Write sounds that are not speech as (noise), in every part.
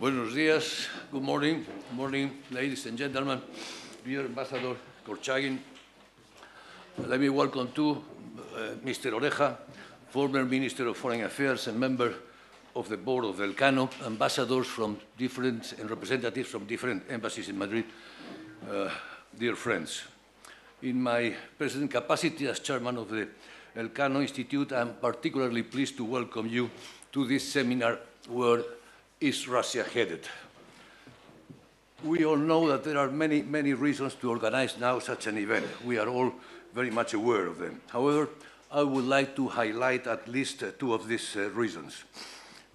Buenos días. Good morning. Good morning, ladies and gentlemen. Dear Ambassador Korchagin, let me welcome to uh, Mr. Oreja, former Minister of Foreign Affairs and member of the board of Elcano, ambassadors from different and representatives from different embassies in Madrid, uh, dear friends. In my present capacity as chairman of the Elcano Institute, I'm particularly pleased to welcome you to this seminar where is Russia headed? We all know that there are many, many reasons to organize now such an event. We are all very much aware of them. However, I would like to highlight at least uh, two of these uh, reasons.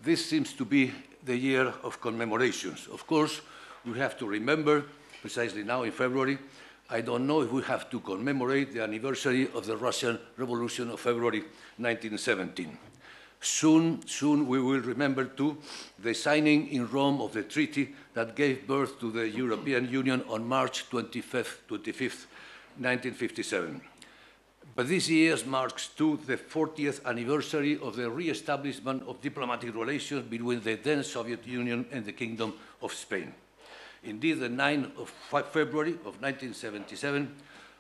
This seems to be the year of commemorations. Of course, we have to remember, precisely now in February, I don't know if we have to commemorate the anniversary of the Russian Revolution of February 1917. Soon, soon we will remember too the signing in Rome of the treaty that gave birth to the European Union on March 25th, 25th 1957. But this year marks too the 40th anniversary of the re-establishment of diplomatic relations between the then Soviet Union and the Kingdom of Spain. Indeed, the 9th of February of 1977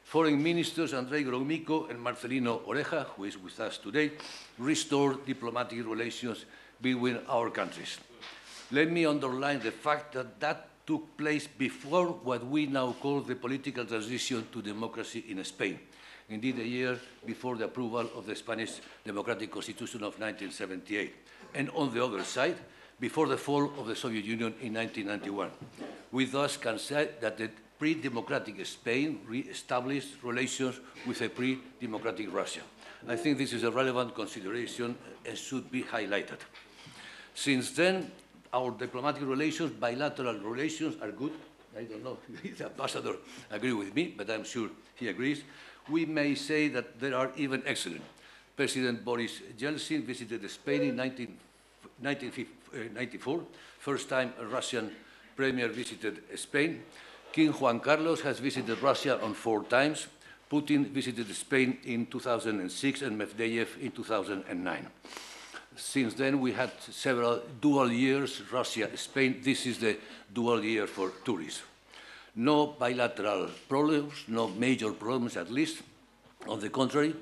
Foreign Ministers Andrei Gromyko and Marcelino Oreja, who is with us today, restored diplomatic relations between our countries. Let me underline the fact that that took place before what we now call the political transition to democracy in Spain, indeed a year before the approval of the Spanish Democratic Constitution of 1978. And on the other side, before the fall of the Soviet Union in 1991. We thus can say that the pre-democratic Spain re-established relations with a pre-democratic Russia. I think this is a relevant consideration and should be highlighted. Since then, our diplomatic relations, bilateral relations, are good. I don't know if the ambassador agrees with me, but I'm sure he agrees. We may say that they are even excellent. President Boris Yeltsin visited Spain in 19, 1994, eh, first time a Russian premier visited Spain. King Juan Carlos has visited Russia on four times. Putin visited Spain in 2006 and Medvedev in 2009. Since then, we had several dual years, Russia, Spain. This is the dual year for tourists. No bilateral problems, no major problems at least, on the contrary,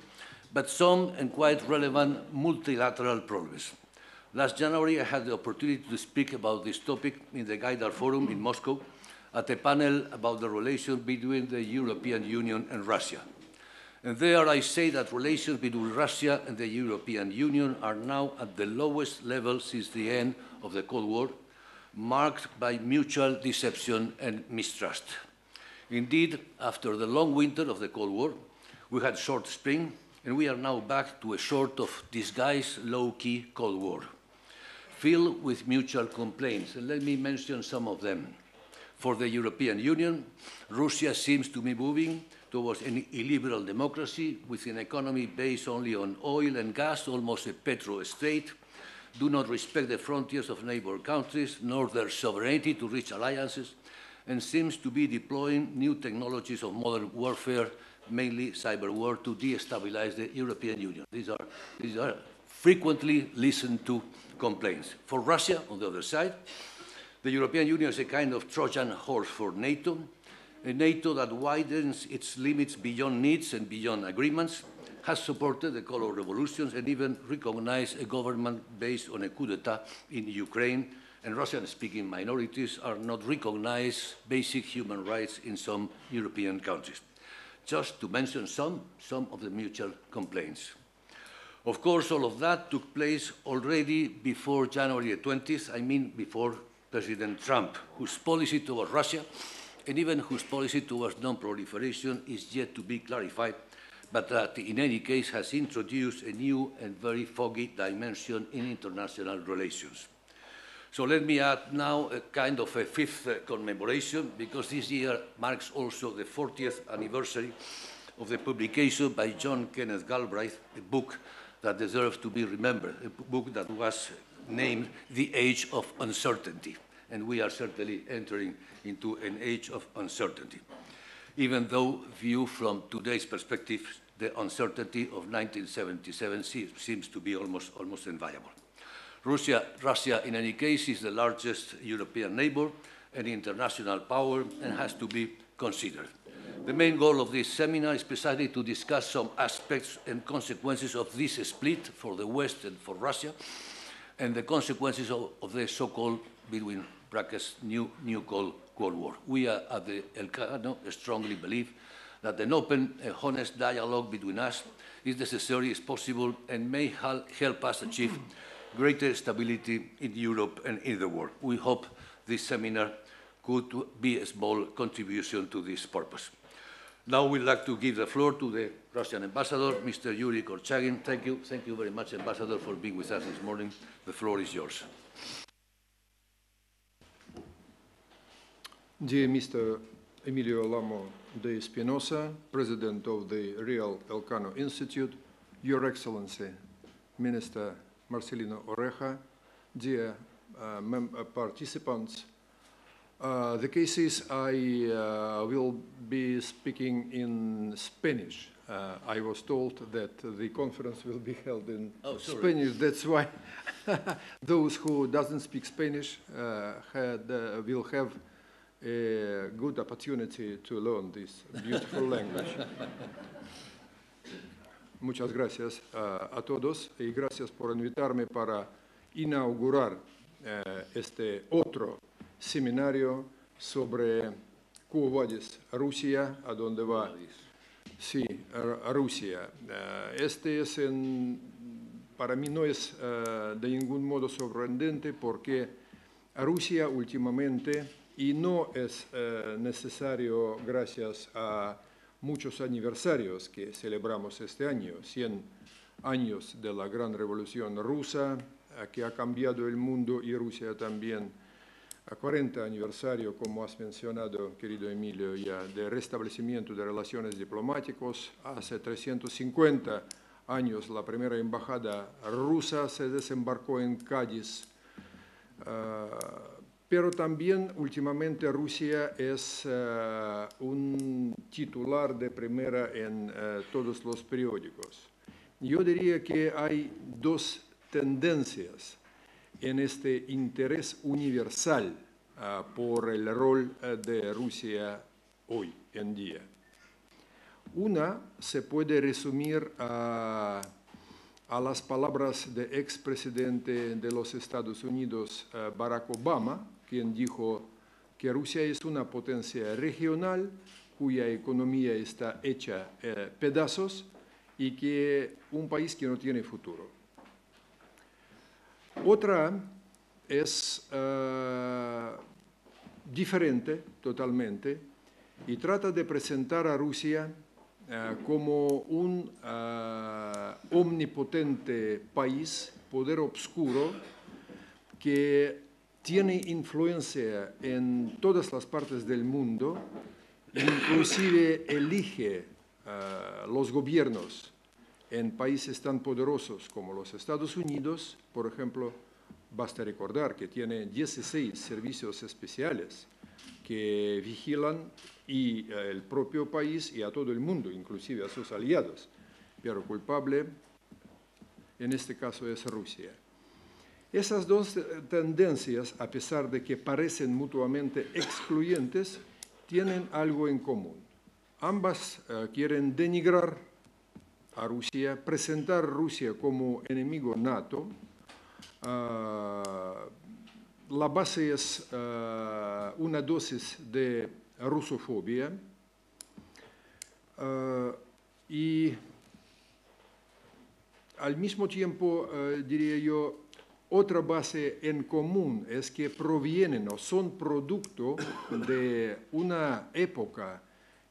but some and quite relevant multilateral problems. Last January, I had the opportunity to speak about this topic in the Gaidar Forum in Moscow, at a panel about the relations between the European Union and Russia. And there I say that relations between Russia and the European Union are now at the lowest level since the end of the Cold War, marked by mutual deception and mistrust. Indeed, after the long winter of the Cold War, we had short spring, and we are now back to a sort of disguised, low-key Cold War, filled with mutual complaints. And let me mention some of them. For the European Union, Russia seems to be moving towards an illiberal democracy with an economy based only on oil and gas, almost a petro-state, do not respect the frontiers of neighbor countries nor their sovereignty to reach alliances, and seems to be deploying new technologies of modern warfare, mainly cyber war, to destabilize the European Union. These are, these are frequently listened to complaints. For Russia, on the other side, the European Union is a kind of Trojan horse for NATO, a NATO that widens its limits beyond needs and beyond agreements, has supported the color revolutions and even recognized a government based on a coup d'etat in Ukraine, and Russian-speaking minorities are not recognized basic human rights in some European countries. Just to mention some, some of the mutual complaints. Of course, all of that took place already before January 20th, I mean before President Trump, whose policy towards Russia and even whose policy towards non-proliferation is yet to be clarified, but that in any case has introduced a new and very foggy dimension in international relations. So let me add now a kind of a fifth uh, commemoration, because this year marks also the 40th anniversary of the publication by John Kenneth Galbraith, a book that deserves to be remembered, a book that was named The Age of Uncertainty. And we are certainly entering into an age of uncertainty. Even though viewed from today's perspective, the uncertainty of 1977 seems to be almost, almost inviolable. Russia, Russia, in any case, is the largest European neighbor and international power and has to be considered. The main goal of this seminar is precisely to discuss some aspects and consequences of this split for the West and for Russia, and the consequences of, of the so-called, between brackets, new, new Cold, Cold War. We at the Elcano strongly believe that an open, uh, honest dialogue between us is necessary, is possible, and may help us achieve greater stability in Europe and in the world. We hope this seminar could be a small contribution to this purpose. Now we'd like to give the floor to the Russian ambassador, Mr. Yuri Korchagin. Thank you. Thank you very much, Ambassador, for being with us this morning. The floor is yours. Dear Mr. Emilio Lamo de Espinosa, President of the Real Elcano Institute, Your Excellency, Minister Marcelino Oreja, dear uh, uh participants, uh, the case is I uh, will be speaking in Spanish. Uh, I was told that the conference will be held in oh, Spanish. That's why (laughs) those who doesn't speak Spanish uh, had, uh, will have a good opportunity to learn this beautiful language. Muchas gracias eh, a todos y gracias por invitarme para inaugurar eh, este otro seminario sobre Quo Rusia, a dónde va. Sí, a, Rusia. Este es, para mí no es de ningún modo sorprendente porque Rusia últimamente y no es eh, necesario gracias a muchos aniversarios que celebramos este año, 100 años de la gran revolución rusa, que ha cambiado el mundo y Rusia también a 40 aniversario, como has mencionado, querido Emilio, ya de restablecimiento de relaciones diplomáticos. Hace 350 años la primera embajada rusa se desembarcó en Cádiz. Ah, pero también últimamente Rusia es ah, un titular de primera en ah, todos los periódicos. Yo diría que hay dos tendencias en este interés universal uh, por el rol de Rusia hoy en día. Una se puede resumir a, a las palabras del expresidente de los Estados Unidos, Barack Obama, quien dijo que Rusia es una potencia regional cuya economía está hecha eh, pedazos y que un país que no tiene futuro. Otra es uh, diferente totalmente y trata de presentar a Rusia uh, como un uh, omnipotente país, poder obscuro, que tiene influencia en todas las partes del mundo, inclusive elige los gobiernos en países tan poderosos como los Estados Unidos, por ejemplo, basta recordar que tiene 16 servicios especiales que vigilan y eh, el propio país y a todo el mundo, inclusive a sus aliados, pero culpable en este caso es Rusia. Esas dos tendencias, a pesar de que parecen mutuamente excluyentes, tienen algo en común. Ambas eh, quieren denigrar a Rusia, presentar a Rusia como enemigo NATO. Uh, la base es uh, una dosis de rusofobia uh, y al mismo tiempo, diría yo, otra base en común es que provienen o son producto de una época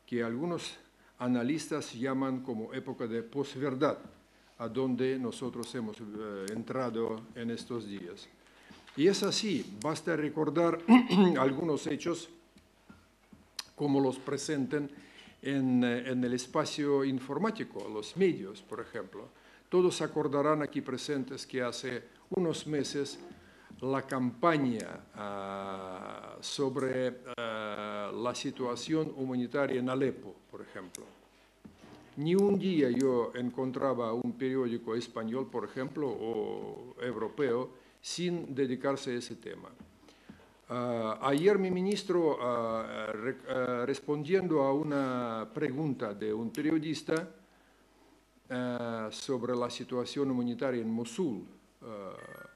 que algunos analistas llaman como época de posverdad, a donde nosotros hemos eh, entrado en estos días. Y es así, basta recordar (clears throat) algunos hechos como los presenten en, eh, en, el espacio informático, los medios, por ejemplo. Todos acordarán aquí presentes que hace unos meses la campaña uh, sobre uh, la situación humanitaria en Alepo, por ejemplo. Ni un día yo encontraba un periódico español, por ejemplo, o europeo, sin dedicarse a ese tema. Ah, ayer mi ministro, re- respondiendo a una pregunta de un periodista sobre la situación humanitaria en Mosul,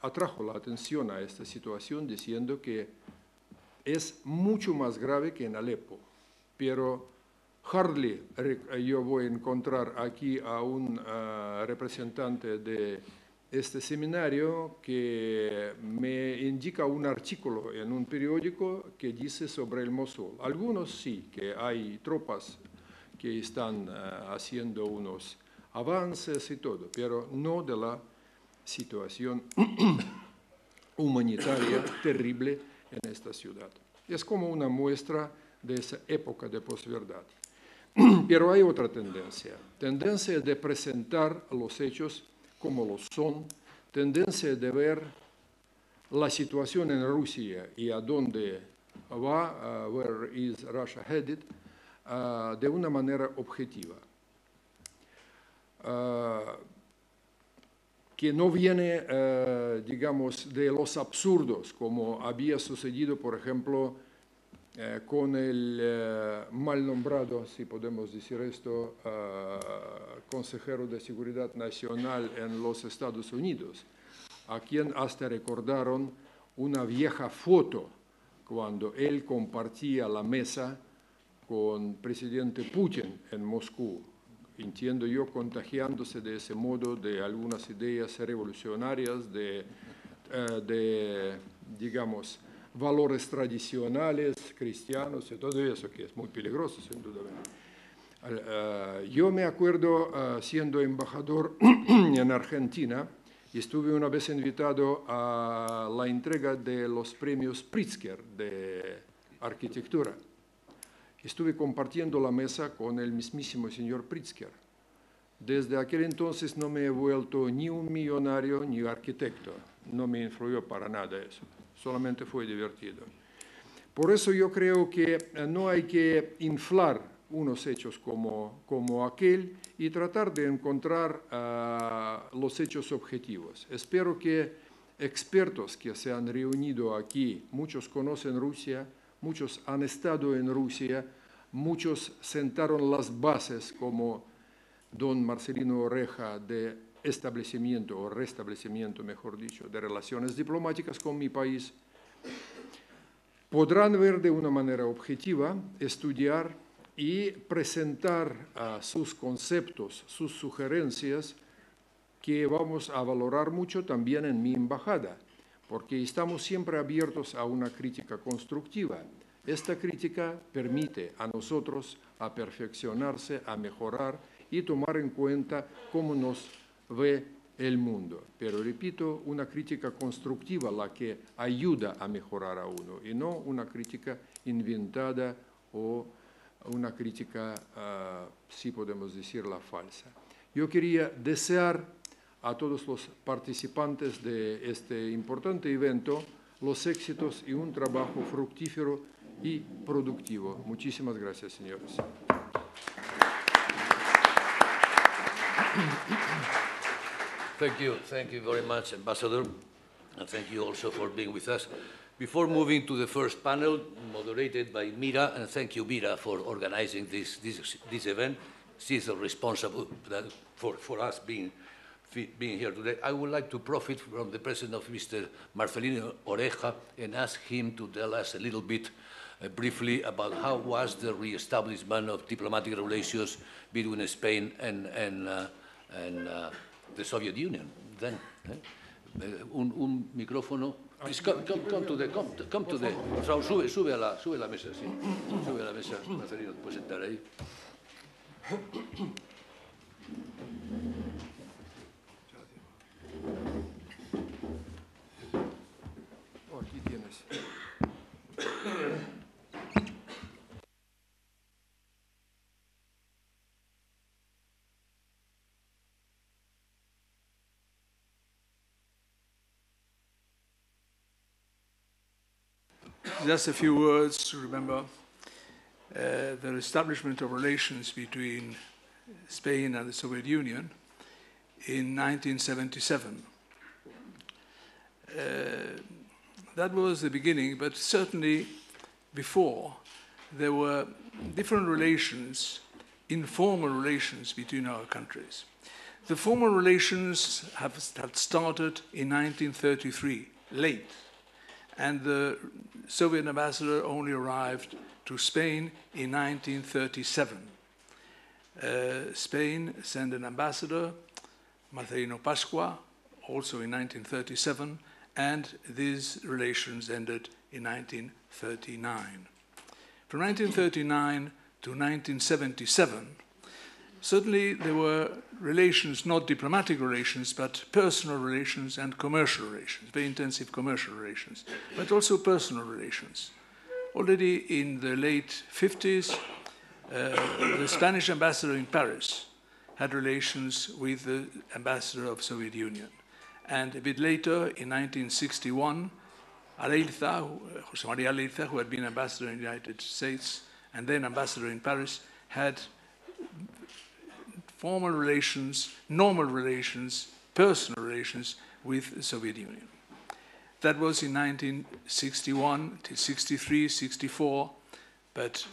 atrajo la atención a esta situación diciendo que es mucho más grave que en Alepo, pero hardly re- yo voy a encontrar aquí a un ah, representante de este seminario que me indica un artículo en un periódico que dice sobre el Mosul. Algunos sí, que hay tropas que están ah, haciendo unos avances y todo, pero no de la situación (clears throat) humanitaria terrible en esta ciudad. Es como una muestra de esa época de posverdad. (clears throat) Pero hay otra tendencia, tendencia de presentar los hechos como lo son, tendencia de ver la situación en Rusia y a dónde va, uh, where is Russia headed, uh, de una manera objetiva. Uh, que no viene, eh, digamos, de los absurdos, como había sucedido, por ejemplo, eh, con el eh, mal nombrado, si podemos decir esto, eh, consejero de Seguridad Nacional en los Estados Unidos, a quien hasta recordaron una vieja foto cuando él compartía la mesa con presidente Putin en Moscú, entiendo yo, contagiándose de ese modo de algunas ideas revolucionarias, de, eh, de, digamos, valores tradicionales cristianos y todo eso, que es muy peligroso, sin duda. Eh, yo me acuerdo, eh, siendo embajador (clears throat) en Argentina, estuve una vez invitado a la entrega de los premios Pritzker de arquitectura estuve compartiendo la mesa con el mismísimo señor Pritzker. Desde aquel entonces no me he vuelto ni un millonario ni arquitecto. No me influyó para nada eso. Solamente fue divertido. Por eso yo creo que eh, no hay que inflar unos hechos como, como aquel y tratar de encontrar ah, los hechos objetivos. Espero que expertos que se han reunido aquí, muchos conocen Rusia, muchos han estado en Rusia, muchos sentaron las bases como don Marcelino Oreja de establecimiento o restablecimiento, mejor dicho, de relaciones diplomáticas con mi país, podrán ver de una manera objetiva, estudiar y presentar sus conceptos, sus sugerencias, que vamos a valorar mucho también en mi embajada, porque estamos siempre abiertos a una crítica constructiva. Esta crítica permite a nosotros a perfeccionarse, a mejorar y tomar en cuenta cómo nos ve el mundo. Pero repito, una crítica constructiva la que ayuda a mejorar a uno y no una crítica inventada o una crítica, ah, si podemos decirla, falsa. Yo quería desear a todos los participantes de este importante evento los éxitos y un trabajo fructífero y productivo. Muchísimas gracias, señores. Thank you. Thank you very much, Ambassador. And thank you also for being with us. Before moving to the first panel, moderated by Mira, and thank you, Mira, for organizing this, this, this event. She is responsible that- for, for us being, being here today. I would like to profit from the presence of Mr. Marcelino Oreja and ask him to tell us a little bit uh, briefly about how was the reestablishment of diplomatic relations between Spain and, and, uh, and uh, the Soviet Union then. eh? Eh, Un, un micrófono. Please come, come, come to the, come, come to the, Raúl, sube, sube a la, sube a la mesa, sí. Sube a la mesa, Marcelino, puedes sentar ahí. Just a few words to remember uh, the establishment of relations between Spain and the Soviet Union in 1977. Uh, that was the beginning, but certainly before there were different relations, informal relations between our countries. The formal relations have, have started in 1933, late, and the Soviet ambassador only arrived to Spain in 1937. Uh, Spain sent an ambassador, Marcelino Pascua, also in 1937, and these relations ended in 1939. From 1939 to 1977, certainly there were relations, not diplomatic relations, but personal relations and commercial relations, very intensive commercial relations, but also personal relations. Already in the late 50s, uh, the Spanish ambassador in Paris had relations with the ambassador of Soviet Union. And a bit later, in 1961, Areilza, uh, José María Areilza, who had been ambassador in the United States and then ambassador in Paris, had formal relations, normal relations, personal relations with the Soviet Union. That was in 1961 to 63, 64, but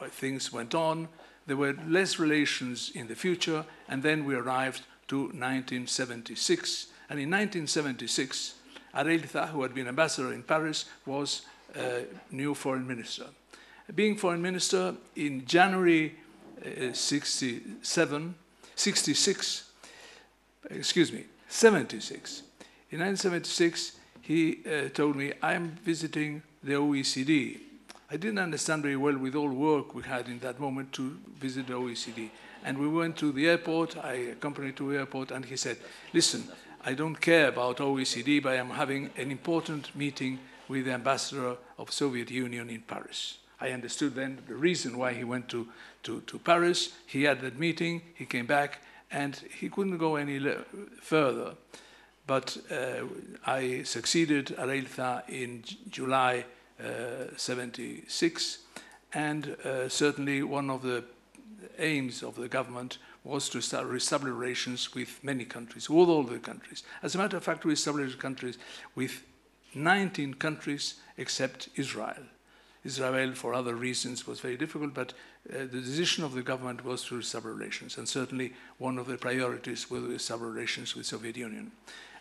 uh, things went on. There were less relations in the future, and then we arrived to 1976. And in 1976, Areilza, who had been ambassador in Paris, was uh, new foreign minister. Being foreign minister in January uh, 67, 66, excuse me, 76. In 1976, he uh, told me, I'm visiting the OECD. I didn't understand very well with all work we had in that moment to visit the OECD. And we went to the airport, I accompanied to the airport, and he said, listen, I don't care about OECD, but I'm having an important meeting with the ambassador of Soviet Union in Paris. I understood then the reason why he went to, to, to Paris. He had that meeting, he came back, and he couldn't go any further. But uh, I succeeded Areilza in July uh, 76, and uh, certainly one of the aims of the government was to start establish relations with many countries, with all the countries. As a matter of fact, we established countries with 19 countries except Israel. Israel, for other reasons, was very difficult, but uh, the decision of the government was to establish relations, and certainly one of the priorities was to establish relations with Soviet Union.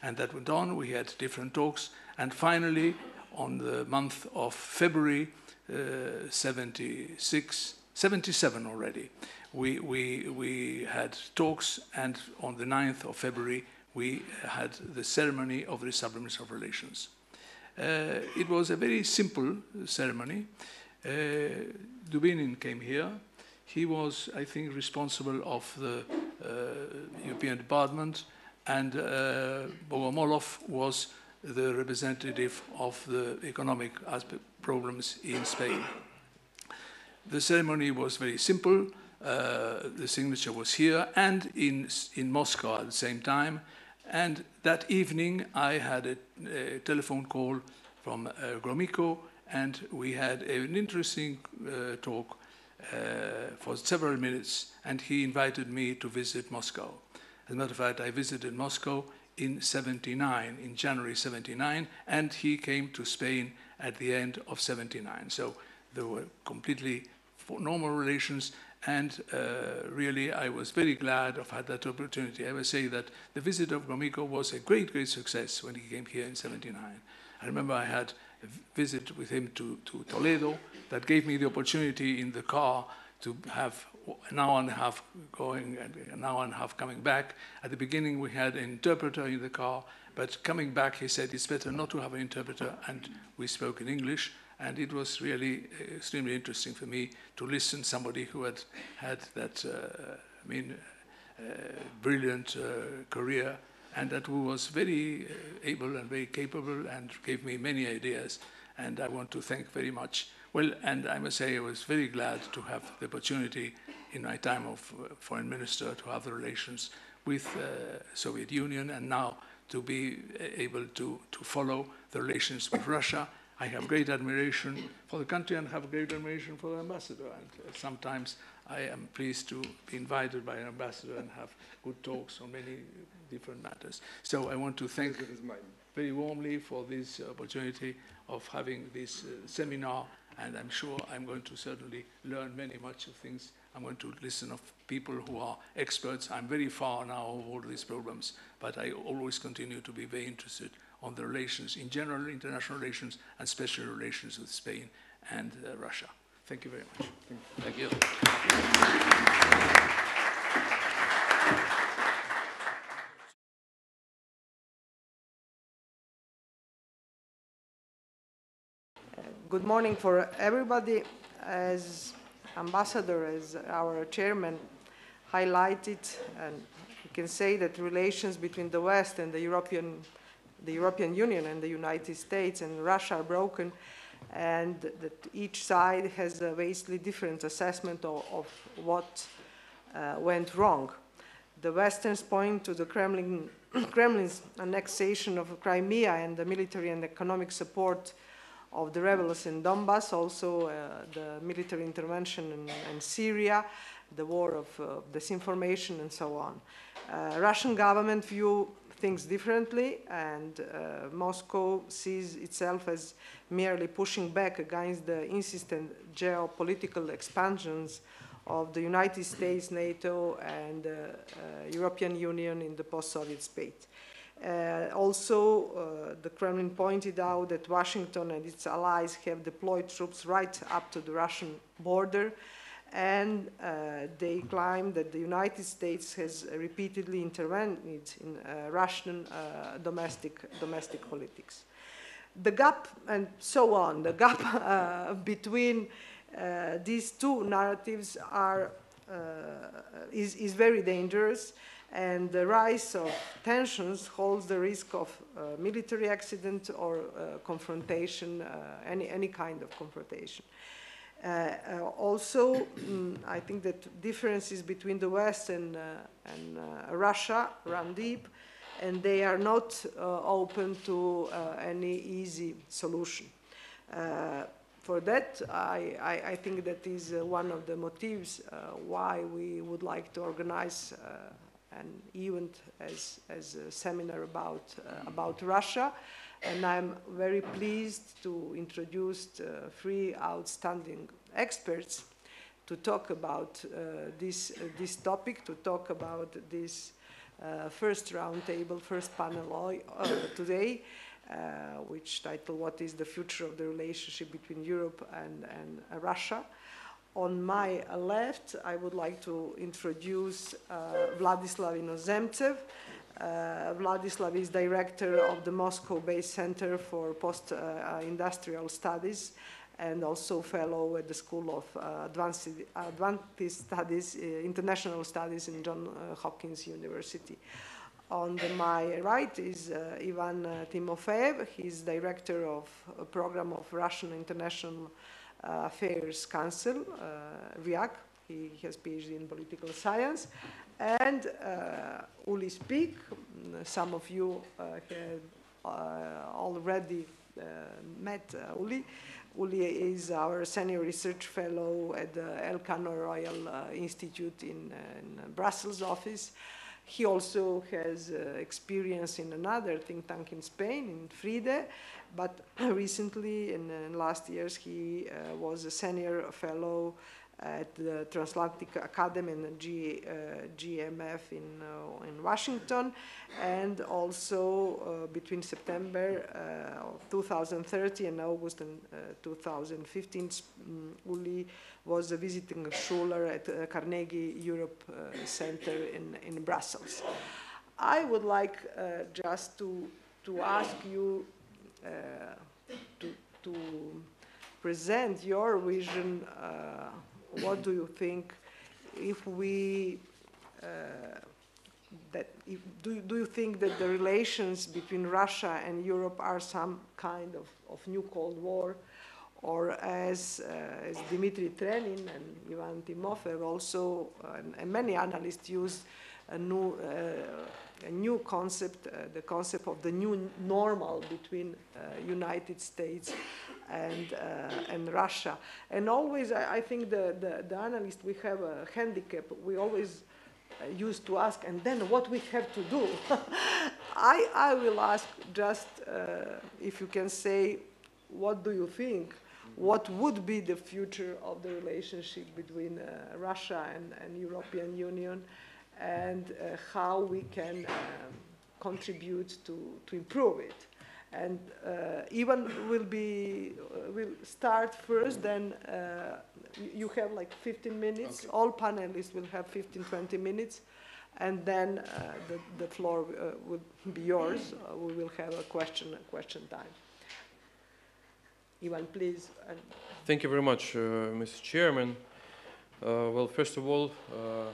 And that went on, we had different talks, and finally, on the month of February uh, 76, 77 already, we, we, we had talks, and on the 9th of February, we had the ceremony of the establishment of relations. Uh, it was a very simple ceremony. Uh, Dubinin came here. He was, I think, responsible of the uh, European Department, and uh, Bogomolov was the representative of the economic problems in Spain. The ceremony was very simple. Uh, the signature was here and in, in Moscow at the same time. And that evening, I had a, a telephone call from uh, Gromyko, and we had an interesting uh, talk uh, for several minutes, and he invited me to visit Moscow. As a matter of fact, I visited Moscow in 79, in January 79, and he came to Spain at the end of 79. So there were completely normal relations, and uh, really I was very glad of had that opportunity. I would say that the visit of Gromyko was a great, great success when he came here in 79. I remember I had a visit with him to, to Toledo that gave me the opportunity in the car to have an hour and a half going and an hour and a half coming back. At the beginning, we had an interpreter in the car, but coming back, he said it's better not to have an interpreter, and we spoke in English. And it was really extremely interesting for me to listen to somebody who had had that, uh, I mean, uh, brilliant uh, career, and that who was very uh, able and very capable, and gave me many ideas. And I want to thank very much well, and I must say I was very glad to have the opportunity in my time of uh, foreign minister to have the relations with uh, Soviet Union and now to be uh, able to, to follow the relations with Russia. I have great admiration for the country and have great admiration for the ambassador. And uh, sometimes I am pleased to be invited by an ambassador and have good talks on many different matters. So I want to thank. very warmly for this opportunity of having this uh, seminar, and I'm sure I'm going to certainly learn many much of things. I'm going to listen of people who are experts. I'm very far now of all these problems, but I always continue to be very interested on the relations in general, international relations, and special relations with Spain and uh, Russia. Thank you very much. Thank you. Good morning for everybody. As ambassador, as our chairman highlighted, and we can say that relations between the West and the European, the European Union and the United States and Russia are broken, and that each side has a vastly different assessment of, of what uh, went wrong. The Westerns point to the Kremlin, (clears throat) Kremlin's annexation of Crimea and the military and economic support of the rebels in Donbass, also uh, the military intervention in, in, Syria, the war of uh, disinformation, and so on. Uh, Russian government view things differently, and uh, Moscow sees itself as merely pushing back against the insistent geopolitical expansions of the United States, NATO, and uh, uh, European Union in the post-Soviet space. Uh, also, uh, the Kremlin pointed out that Washington and its allies have deployed troops right up to the Russian border, and uh, they claim that the United States has repeatedly intervened in uh, Russian uh, domestic, domestic politics. The gap, and so on, the gap (laughs) uh, between these two narratives are, is, is very dangerous and the rise of tensions holds the risk of uh, military accident or uh, confrontation, uh, any, any kind of confrontation. Uh, uh, also, mm, I think that differences between the West and, uh, and Russia run deep, and they are not open to any easy solution. for that, I, I, I, think that is one of the motives why we would like to organize an event as, as a seminar about, uh, about Russia. And I'm very pleased to introduce uh, three outstanding experts to talk about uh, this, uh, this topic, to talk about this uh, first roundtable, first panel uh, today, which title, What is the Future of the Relationship between Europe and, and Russia? On my left, I would like to introduce uh, Vladislav Inozemtsev. Uh, Vladislav is director of the Moscow-based Center for Post-Industrial Studies and also fellow at the School of uh, Advanced, Advanced, Studies, uh, International Studies in John uh, Hopkins University. On the, my right is uh, Ivan Timofeev. He's director of a program of Russian International uh, Affairs Council, RIAC. Uh, he has PhD in political science. And uh, Uli Speck, some of you have already met Uli. Uli is our senior research fellow at the Elcano Royal uh, Institute in, uh, in, Brussels office. He also has uh, experience in another think tank in Spain, in FRIDE, but (laughs) recently, in, in, last years, he uh, was a senior fellow at the Transatlantic Academy and G, uh, GMF in, uh, in Washington, and also uh, between September uh, of 2030 and August in, uh, 2015, um, Uli was a visiting scholar at Carnegie Europe Center in, in Brussels. I would like just to, to ask you uh, to, to present your vision. What do you think if we uh, that if, do, do you think that the relations between Russia and Europe are some kind of, of new Cold War? Or as, uh, as Dmitry Trenin and Ivan Timofeev also, uh, and, and, many analysts use a new, uh, a new concept, uh, the concept of the new normal between uh, United States and, and Russia. And always, I, I think the, the, the we have a handicap. We always used to ask, and then what we have to do. (laughs) I, I will ask just uh, if you can say, what do you think? What would be the future of the relationship between uh, Russia and, and European Union, and uh, how we can um, contribute to, to improve it? And uh, Ivan will be uh, will start first. Then uh, you- you have like 15 minutes. All panelists will have 15, 20 minutes, and then uh, the, the floor uh, will be yours. Uh, we will have a question a question time. Ivan, please. And Thank you very much, uh, Mr. Chairman. Uh, well, first of all, uh,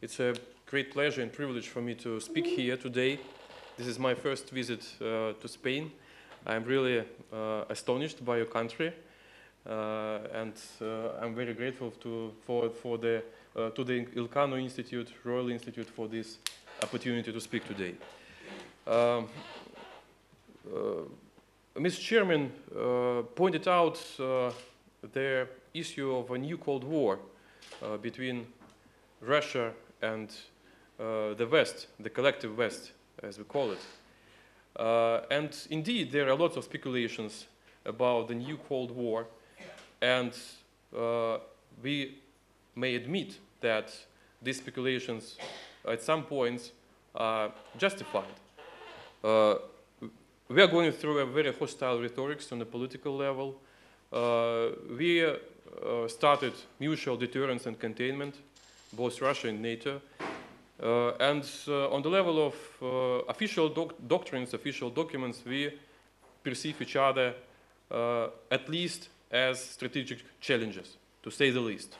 it's a great pleasure and privilege for me to speak here today. This is my first visit uh, to Spain. I'm really uh, astonished by your country, uh, and I'm very grateful to, for, for the, to the Elcano Institute, Royal Institute, for this opportunity to speak today. Um, Mr. Chairman uh, pointed out uh, the issue of a new Cold War uh, between Russia and the West, the collective West, as we call it. Uh, and indeed, there are lots of speculations about the new Cold War, and uh, we may admit that these speculations at some points are justified. Uh, we are going through a very hostile rhetoric on the political level. Uh, we uh, started mutual deterrence and containment, both Russia and NATO. Uh, and uh, on the level of uh, official doc doctrines, official documents, we perceive each other at least as strategic challenges, to say the least.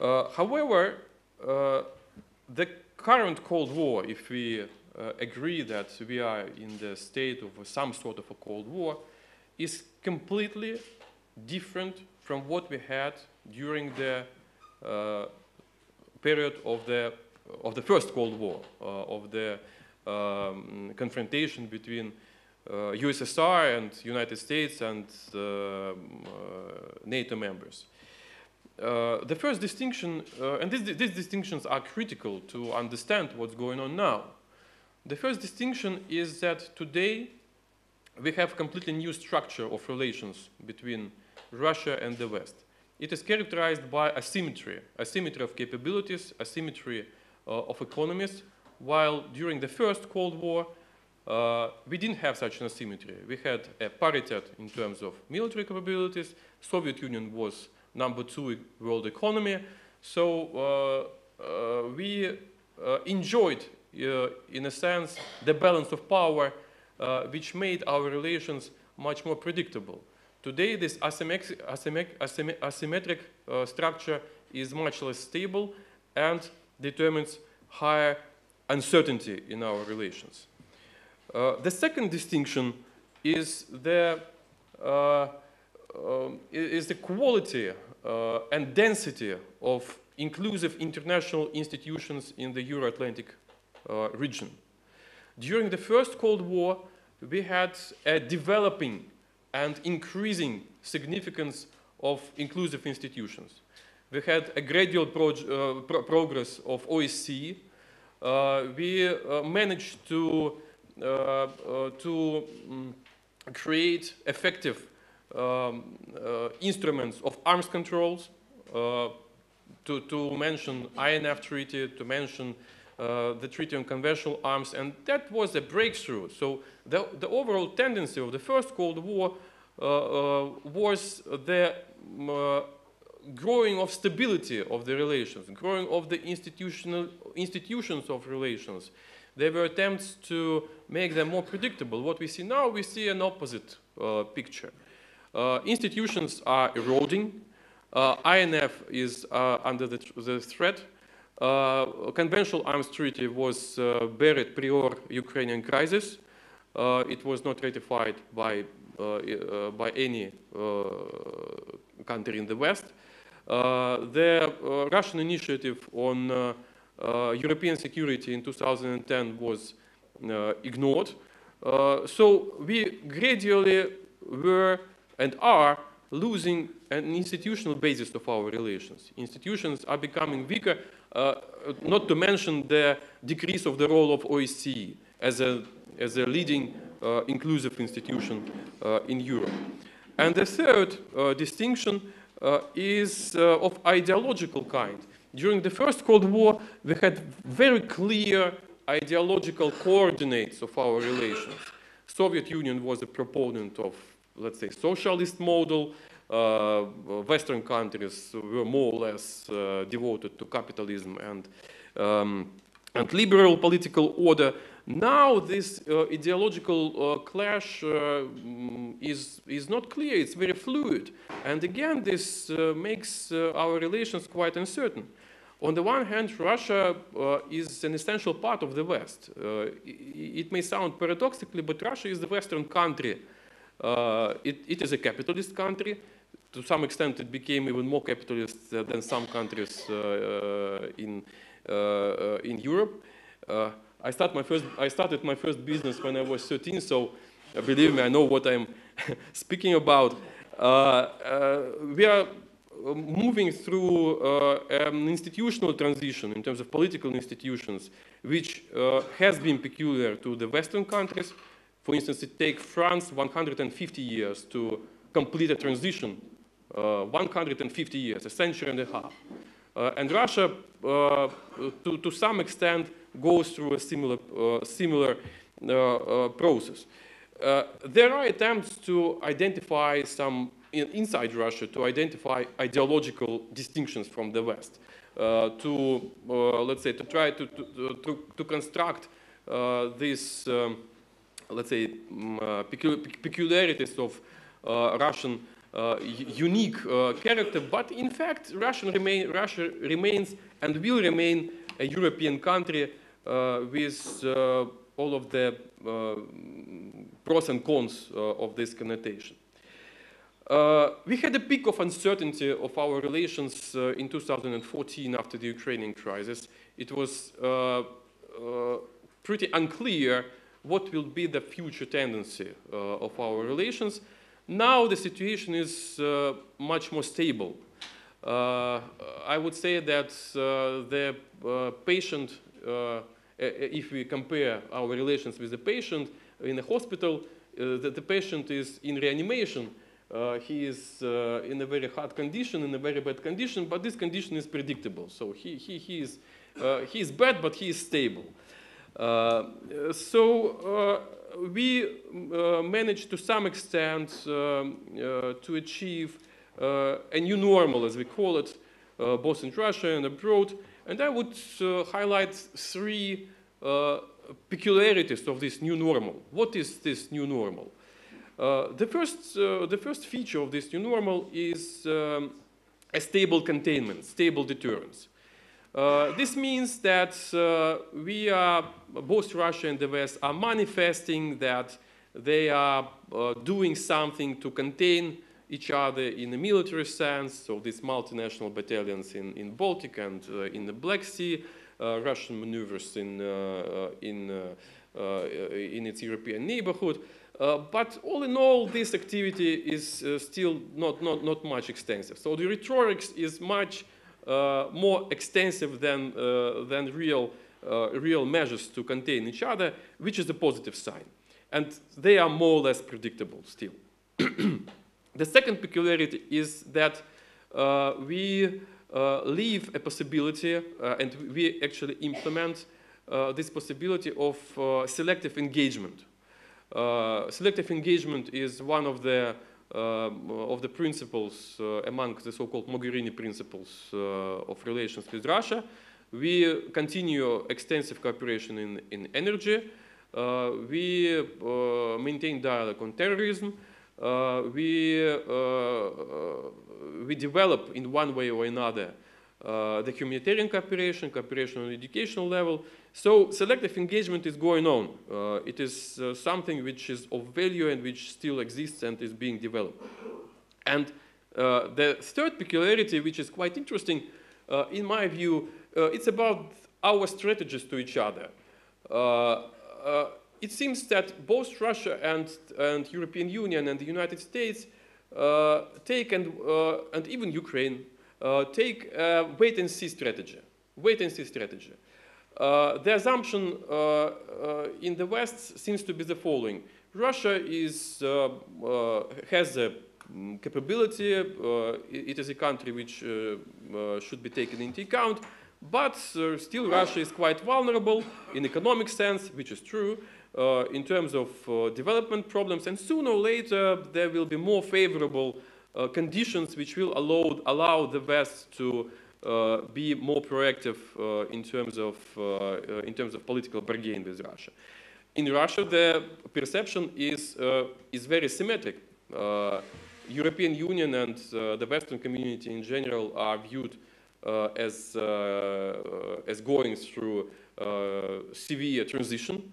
However, the current Cold War, if we uh, agree that we are in the state of some sort of a Cold War, is completely different from what we had during the uh, period of the of the first Cold War, uh, of the um, confrontation between uh, USSR and United States and uh, NATO members. Uh, the first distinction, uh, and these, distinctions are critical to understand what's going on now. The first distinction is that today we have completely new structure of relations between Russia and the West. It is characterized by asymmetry, asymmetry of capabilities, asymmetry uh, of economies, while during the first Cold War, uh, we didn't have such an asymmetry. We had a parity in terms of military capabilities. Soviet Union was number two world economy. So uh, uh, we uh, enjoyed, uh, in a sense, the balance of power, uh, which made our relations much more predictable. Today, this asymmetric, asymmetric, asymmetric uh, structure is much less stable and determines higher uncertainty in our relations. Uh, the second distinction is the, uh, um, is the quality uh, and density of inclusive international institutions in the Euro-Atlantic uh, region. During the first Cold War, we had a developing and increasing significance of inclusive institutions. We had a gradual prog- uh, pro- progress of OSCE. Uh, we uh, managed to, to mm, create effective um, instruments of arms controls, to, to mention INF Treaty, to mention uh, the Treaty on Conventional Arms, and that was a breakthrough. So the, the overall tendency of the First Cold War uh, uh, was the um, uh, growing of stability of the relations, growing of the institutional institutions of relations. There were attempts to make them more predictable. What we see now, we see an opposite uh, picture. Uh, institutions are eroding. Uh, INF is uh, under the, the threat. Uh, conventional arms treaty was uh, buried prior Ukrainian crisis. It was not ratified by, by any country in the West. The Russian initiative on European security in 2010 was ignored. So we gradually were and are losing an institutional basis of our relations. Institutions are becoming weaker. Uh, not to mention the decrease of the role of OSCE as a, as a leading uh, inclusive institution uh, in Europe. And the third uh, distinction is uh, of ideological kind. During the First Cold War, we had very clear ideological coordinates of our relations. Soviet Union was a proponent of, let's say, socialist model. Uh, Western countries were more or less uh, devoted to capitalism and, um, and liberal political order. Now this uh, ideological uh, clash uh, mm, is, is not clear, it's very fluid. And again, this uh, makes uh, our relations quite uncertain. On the one hand, Russia uh, is an essential part of the West. It, may sound paradoxically, but Russia is the Western country. It, it is a capitalist country. To some extent, it became even more capitalist than some countries in, in Europe. I, start my first, I started my first business when I was 13, so uh, believe me, I know what I'm (laughs) speaking about. Uh, uh, we are uh, moving through uh, an institutional transition in terms of political institutions, which uh, has been peculiar to the Western countries. For instance, it takes France 150 years to complete a transition, uh, 150 years, a century and a half. And Russia, to, to some extent, goes through a similar, uh, similar uh, uh, process. There are attempts to identify some in, inside Russia to identify ideological distinctions from the West, uh, to uh, let's say to try to to, to, to construct uh, these um, let's say um, peculiarities of Russian unique character, but in fact, Russian remain, Russia remains and will remain a European country with uh, all of the uh, pros and cons uh, of this connotation. Uh, we had a peak of uncertainty of our relations uh, in 2014 after the Ukrainian crisis. It was uh, uh, pretty unclear what will be the future tendency uh, of our relations. Now the situation is uh, much more stable. Uh, I would say that uh, the uh, patient, uh, if we compare our relations with the patient in a hospital, uh, that the patient is in reanimation. Uh, he is uh, in a very hard condition, in a very bad condition, but this condition is predictable. So he, he, he, is, uh, he is bad, but he is stable. Uh, so uh, we uh, managed to some extent um, uh, to achieve uh, a new normal, as we call it, uh, both in Russia and abroad. And I would uh, highlight three uh, peculiarities of this new normal. What is this new normal? Uh, the, first, uh, the first feature of this new normal is um, a stable containment, stable deterrence. Uh, this means that uh, we are, both Russia and the West, are manifesting that they are doing something to contain each other in a military sense. So these multinational battalions in, in Baltic and uh, in the Black Sea, uh, Russian maneuvers in, uh, uh, in, uh, in its European neighborhood. But all in all, this activity is still not, not, not much extensive. So the rhetoric is much more extensive than, than real, real measures to contain each other, which is a positive sign. And they are more or less predictable still. (clears throat) the second peculiarity is that uh, we uh, leave a possibility, uh, and we actually implement uh, this possibility of uh, selective engagement. Uh, selective engagement is one of the of the principles among the so-called Mogherini principles of relations with Russia. We continue extensive cooperation in, in energy. We maintain dialogue on terrorism. Uh, we, uh, uh, we develop in one way or another the humanitarian cooperation, cooperation on educational level. So selective engagement is going on. It is something which is of value and which still exists and is being developed. And the third peculiarity, which is quite interesting, in my view, it's about our strategies to each other. Uh, uh, it seems that both Russia and, and European Union and the United States uh, take, and, uh, and even Ukraine, uh, take a wait and see strategy. wait-and-see strategy. Uh, the assumption uh, uh, in the West seems to be the following: Russia is has a mm, capability. It is a country which should be taken into account, but still Russia is quite vulnerable in economic sense, which is true. Uh, in terms of uh, development problems, and sooner or later there will be more favorable uh, conditions which will allow, allow the West to uh, be more proactive uh, in terms of uh, in terms of political bargain with Russia. In Russia, the perception is is very symmetric. European Union and the Western community in general are viewed as as going through severe transition.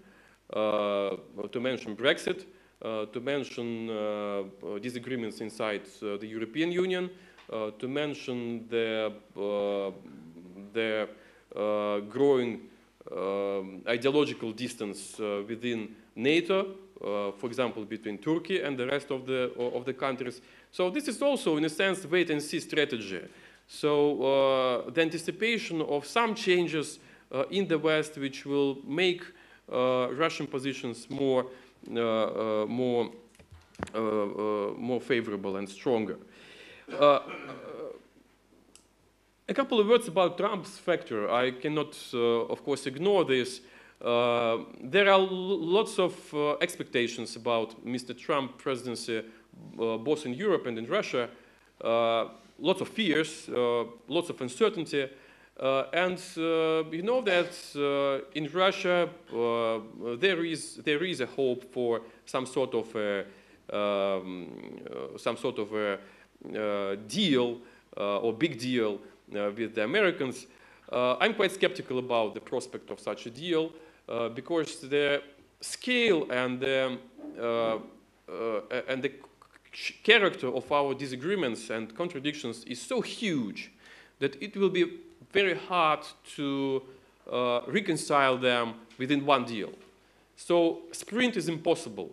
Uh, to mention Brexit, uh, to mention uh, disagreements inside the European Union, to mention the, the growing um, ideological distance within NATO, for example, between Turkey and the rest of the, of the countries. So this is also, in a sense, wait and see strategy. So uh, the anticipation of some changes uh, in the West which will make Russian positions more, uh, uh, more, uh, uh, more favorable and stronger. Uh, a couple of words about Trump's factor. I cannot, uh, of course, ignore this. Uh, there are lots of uh, expectations about Mr. Trump presidency, uh, both in Europe and in Russia. Uh, lots of fears, uh, lots of uncertainty. Uh, and uh, you know that uh, in Russia there is there is a hope for some sort of a, um, some sort of a deal or big deal with the Americans. I'm quite skeptical about the prospect of such a deal because the scale and the, uh, uh, and the character of our disagreements and contradictions is so huge that it will be very hard to uh, reconcile them within one deal. So sprint is impossible.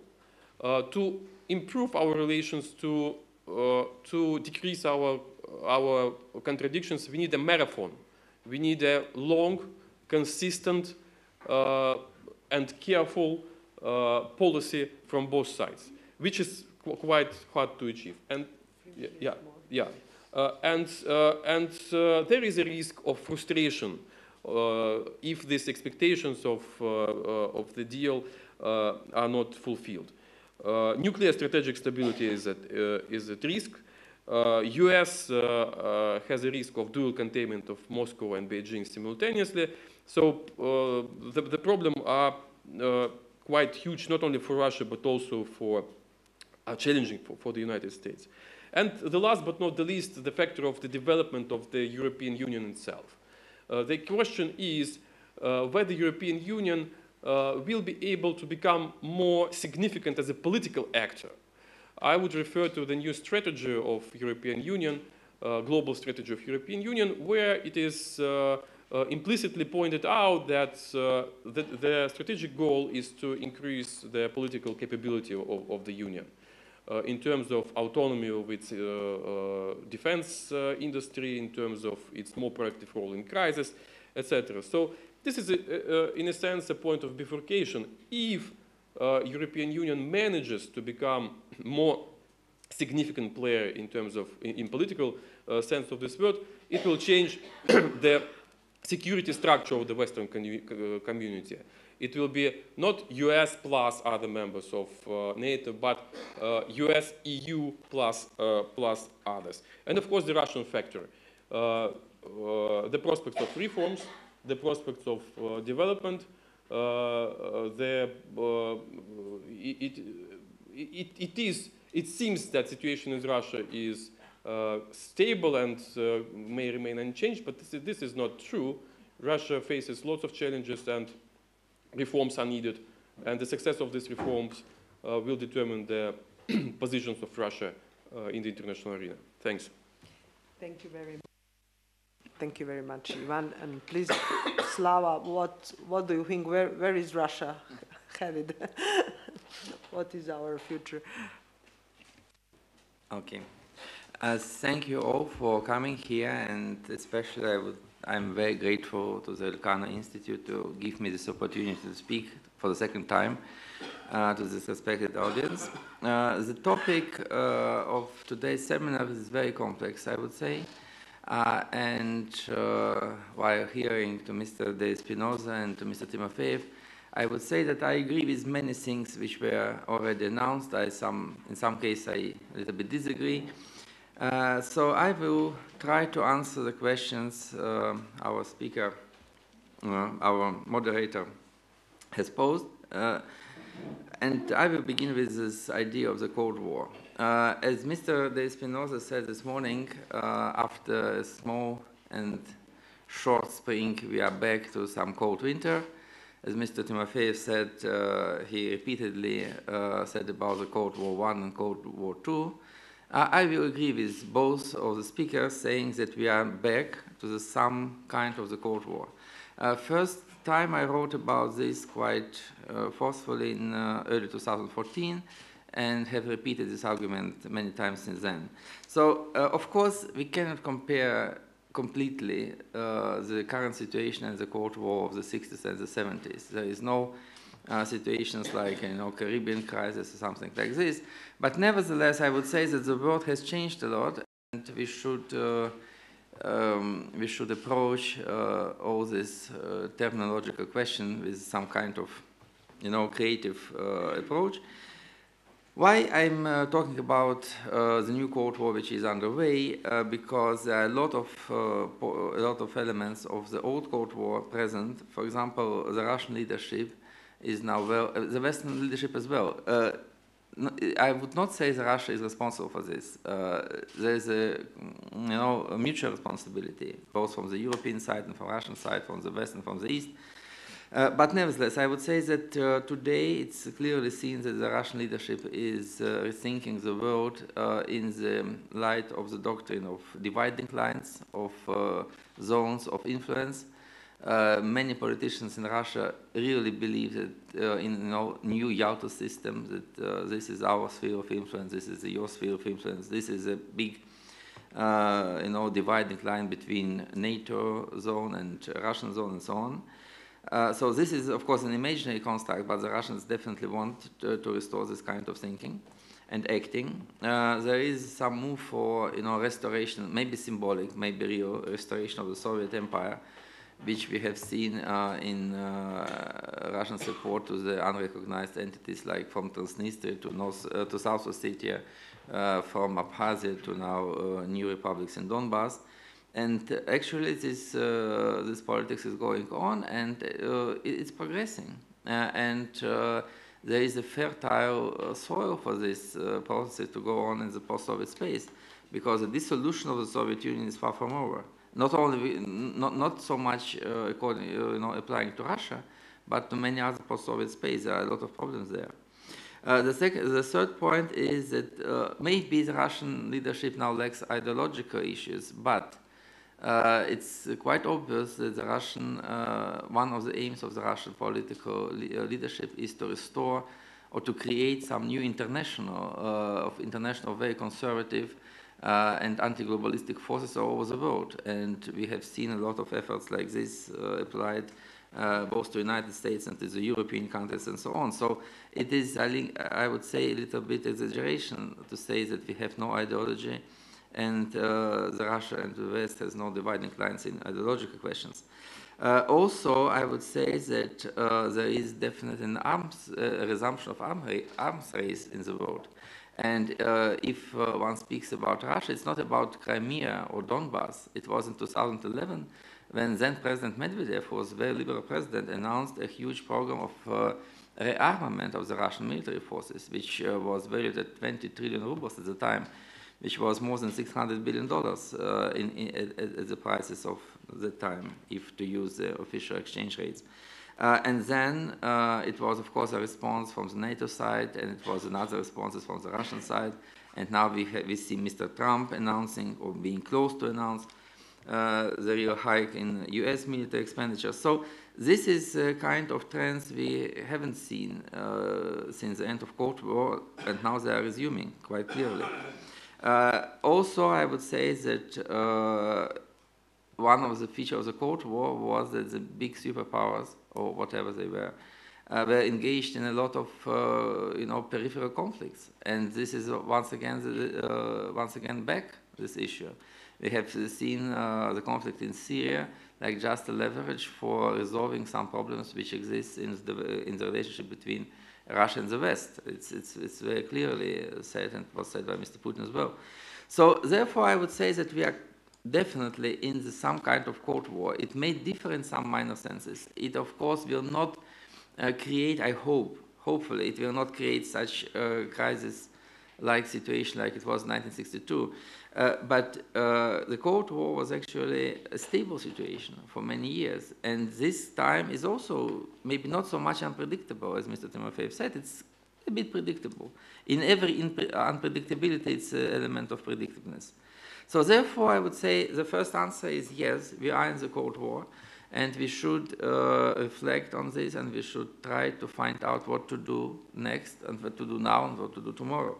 Uh, to improve our relations, to, uh, to decrease our, our contradictions, we need a marathon. We need a long, consistent, uh, and careful uh, policy from both sides, which is qu- quite hard to achieve. And yeah, yeah, and uh, and uh, there is a risk of frustration uh, if these expectations of, uh, uh, of the deal uh, are not fulfilled. Uh, nuclear strategic stability is at, uh, is at risk. Uh, US uh, uh, has a risk of dual containment of Moscow and Beijing simultaneously. So uh, the, the problem are uh, quite huge, not only for Russia, but also for challenging for, for the United States. And the last but not the least, the factor of the development of the European Union itself. Uh, the question is uh, whether the European Union uh, will be able to become more significant as a political actor. I would refer to the new strategy of European Union, uh, global strategy of European Union, where it is uh, uh, implicitly pointed out that the, the strategic goal is to increase the political capability of, of the Union. Uh, in terms of autonomy of its uh, uh, defense industry, in terms of its more proactive role in crisis, etc. So this is, a, in a sense, a point of bifurcation. If European Union manages to become (clears throat) more significant player in terms of in, in political sense of this word, it will change (clears throat) the security structure of the Western commu- community. It will be not US plus other members of uh, NATO, but uh, US, EU plus, uh, plus others. And of course, the Russian factor. Uh, uh, the prospects of reforms, the prospects of uh, development, the, it, it, it, is, it seems that situation in Russia is stable and may remain unchanged, but this is, this is not true. Russia faces lots of challenges and reforms are needed, and the success of these reforms uh, will determine the (clears throat) positions of Russia uh, in the international arena. Thanks. Thank you very much. Thank you very much, Ivan. And please, (coughs) Slava, what, what do you think? Where, where is Russia (laughs) headed? (laughs) what is our future? Okay. Uh, thank you all for coming here, and especially I would I'm very grateful to the Elcano Institute to give me this opportunity to speak for the second time uh, to this respected audience. Uh, the topic uh, of today's seminar is very complex, I would say. Uh, and uh, while hearing to Mr. De Espinosa and to Mr. Timofeev, I would say that I agree with many things which were already announced. I some, in some cases, I a little bit disagree. Uh, so I will try to answer the questions uh, our speaker, uh, our moderator, has posed. Uh, and I will begin with this idea of the Cold War. Uh, as Mr. De Espinosa said this morning, uh, after a small and short spring, we are back to some cold winter. As Mr. Timofeev said, he repeatedly said about the Cold War I and Cold War II. I will agree with both of the speakers saying that we are back to the some kind of the Cold War. Uh, first time I wrote about this quite uh, forcefully in uh, early 2014 and have repeated this argument many times since then. So, uh, of course, we cannot compare completely uh, the current situation and the Cold War of the 60s and the 70s. There is no uh, situations like you know Caribbean crisis or something like this. But nevertheless, I would say that the world has changed a lot, and we should uh, um, we should approach uh, all this uh, terminological question with some kind of you know creative uh, approach. Why I'm uh, talking about uh, the new Cold War which is underway? Because there are a lot of a lot of elements of the old Cold War present. For example, the Russian leadership is now well, the Western leadership as well. Uh, I would not say that Russia is responsible for this. Uh, there is a, you know, a mutual responsibility, both from the European side and from the Russian side, from the West and from the East. Uh, but nevertheless, I would say that uh, today it's clearly seen that the Russian leadership is uh, rethinking the world in the light of the doctrine of dividing lines, of zones of influence, uh, many politicians in Russia really believe that uh, in new Yalta system that uh, this is our sphere of influence, this is your sphere of influence, this is a big uh, you know dividing line between NATO zone and Russian zone and so on. Uh, so this is of course an imaginary construct, but the Russians definitely want to, to restore this kind of thinking and acting. there is some move for you know restoration, maybe symbolic, maybe real restoration of the Soviet Empire which we have seen uh, in uh, Russian support to the unrecognized entities like from Transnistria to, North, uh, to South Ossetia, uh, from Abkhazia to now uh, new republics in Donbass. And actually, this, uh, this politics is going on and it's progressing. and there is a fertile soil for this process to go on in the post-Soviet space because the dissolution of the Soviet Union is far from over not only not not so much uh, according, uh, you know applying to Russia, but to many other post-Soviet space. There are a lot of problems there. Uh, the, second, the third point is that uh, maybe the Russian leadership now lacks ideological issues, but uh, it's quite obvious that the Russian, uh, one of the aims of the Russian political le leadership is to restore or to create some new international, of international very conservative uh, and anti-globalistic forces all over the world. And we have seen a lot of efforts like this uh, applied uh, both to the United States and to the European countries and so on. So it is, I, would say, a little bit exaggeration to say that we have no ideology and uh, the Russia and the West has no dividing lines in ideological questions. Uh, also, I would say that uh, there is definitely an arms, resumption of arm arms race in the world. And uh, if uh, one speaks about Russia, it's not about Crimea or Donbass. It was in 2011 when then President Medvedev, who was a very liberal president, announced a huge program of uh, rearmament of the Russian military forces, which uh, was valued at 20 trillion rubles at the time, which was more than 600 billion dollars uh, in, in, at, at, the prices of the time, if to use the official exchange rates. Uh, and then uh, it was, of course, a response from the NATO side, and it was another response from the Russian side. And now we, we see Mr. Trump announcing or being close to announce uh, the real hike in U.S. military expenditure. So this is a kind of trends we haven't seen uh, since the end of Cold War, and now they are resuming quite clearly. Uh, also, I would say that uh, one of the features of the Cold War was that the big superpowers, or whatever they were, uh, were engaged in a lot of uh, you know peripheral conflicts, and this is once again the, uh, once again back this issue. We have seen uh, the conflict in Syria like just a leverage for resolving some problems which exist in the in the relationship between Russia and the West. It's it's it's very clearly said and was said by Mr. Putin as well. So therefore, I would say that we are definitely in the, some kind of Cold War. It may differ in some minor senses. It of course will not uh, create, I hope, hopefully, it will not create such a crisis-like situation like it was in 1962. Uh, but uh, the Cold War was actually a stable situation for many years. And this time is also maybe not so much unpredictable, as Mr. Timofeev said. It's a bit predictable. In every unpredictability, it's an element of predictableness. So therefore, I would say the first answer is yes, we are in the Cold War and we should uh, reflect on this and we should try to find out what to do next and what to do now and what to do tomorrow.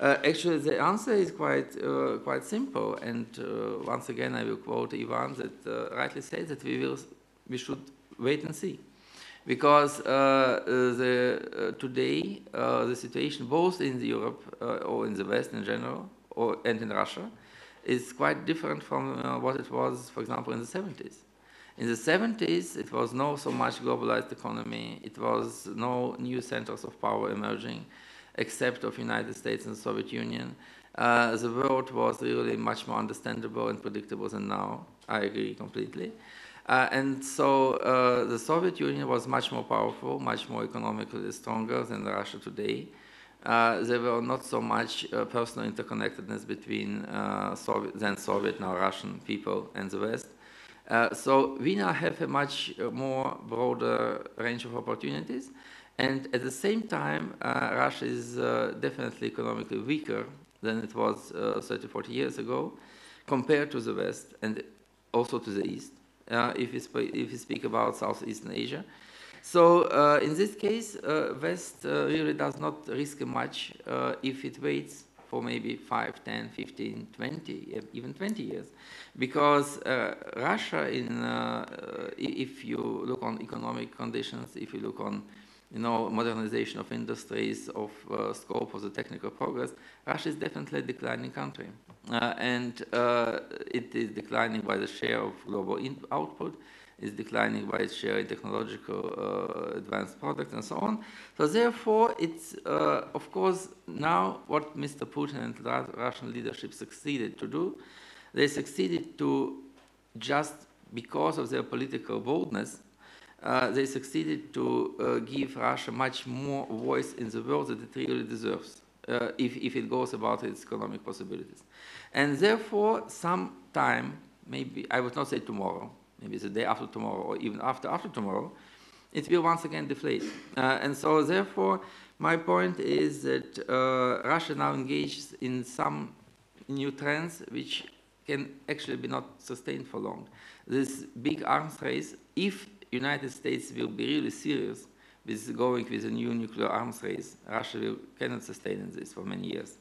Uh, actually, the answer is quite uh, quite simple, and uh, once again, I will quote Ivan that uh, rightly says that we will we should wait and see, because uh, the today the situation both in Europe or in the West in general or and in Russia is quite different from what it was, for example, in the 70s. In the 70s, it was no so much globalized economy. It was no new centers of power emerging, except of United States and Soviet Union. Uh, the world was really much more understandable and predictable than now. I agree completely. Uh, and so uh, the Soviet Union was much more powerful, much more economically stronger than Russia today. Uh, there were not so much uh, personal interconnectedness between uh, Soviet, then Soviet, now Russian people and the West. Uh, so we now have a much uh, more broader range of opportunities. And at the same time, uh, Russia is uh, definitely economically weaker than it was uh, 30, 40 years ago compared to the West and also to the East, if, you if you speak about Southeastern Asia. So in this case, West really does not risk much if it waits for maybe 5, 10, 15, 20, even 20 years. Because uh, Russia, in, uh, if you look on economic conditions, if you look on you know, modernization of industries, of uh, scope of the technical progress, Russia is definitely a declining country. Uh, and uh, it is declining by the share of global output, is declining by its share in technological uh, advanced products and so on. So therefore, it's, uh, of course, now what Mr. Putin and the Russian leadership succeeded to do, they succeeded to just because of their political boldness, uh, they succeeded to uh, give Russia much more voice in the world that it really deserves uh, if, if it goes about its economic possibilities. And therefore, sometime, maybe, I would not say tomorrow, maybe the day after tomorrow or even after after tomorrow, it will once again deflate. Uh, and so therefore, my point is that uh, Russia now engages in some new trends which can actually be not sustained for long. This big arms race, if United States will be really serious with going with a new nuclear arms race, Russia will, cannot sustain this for many years.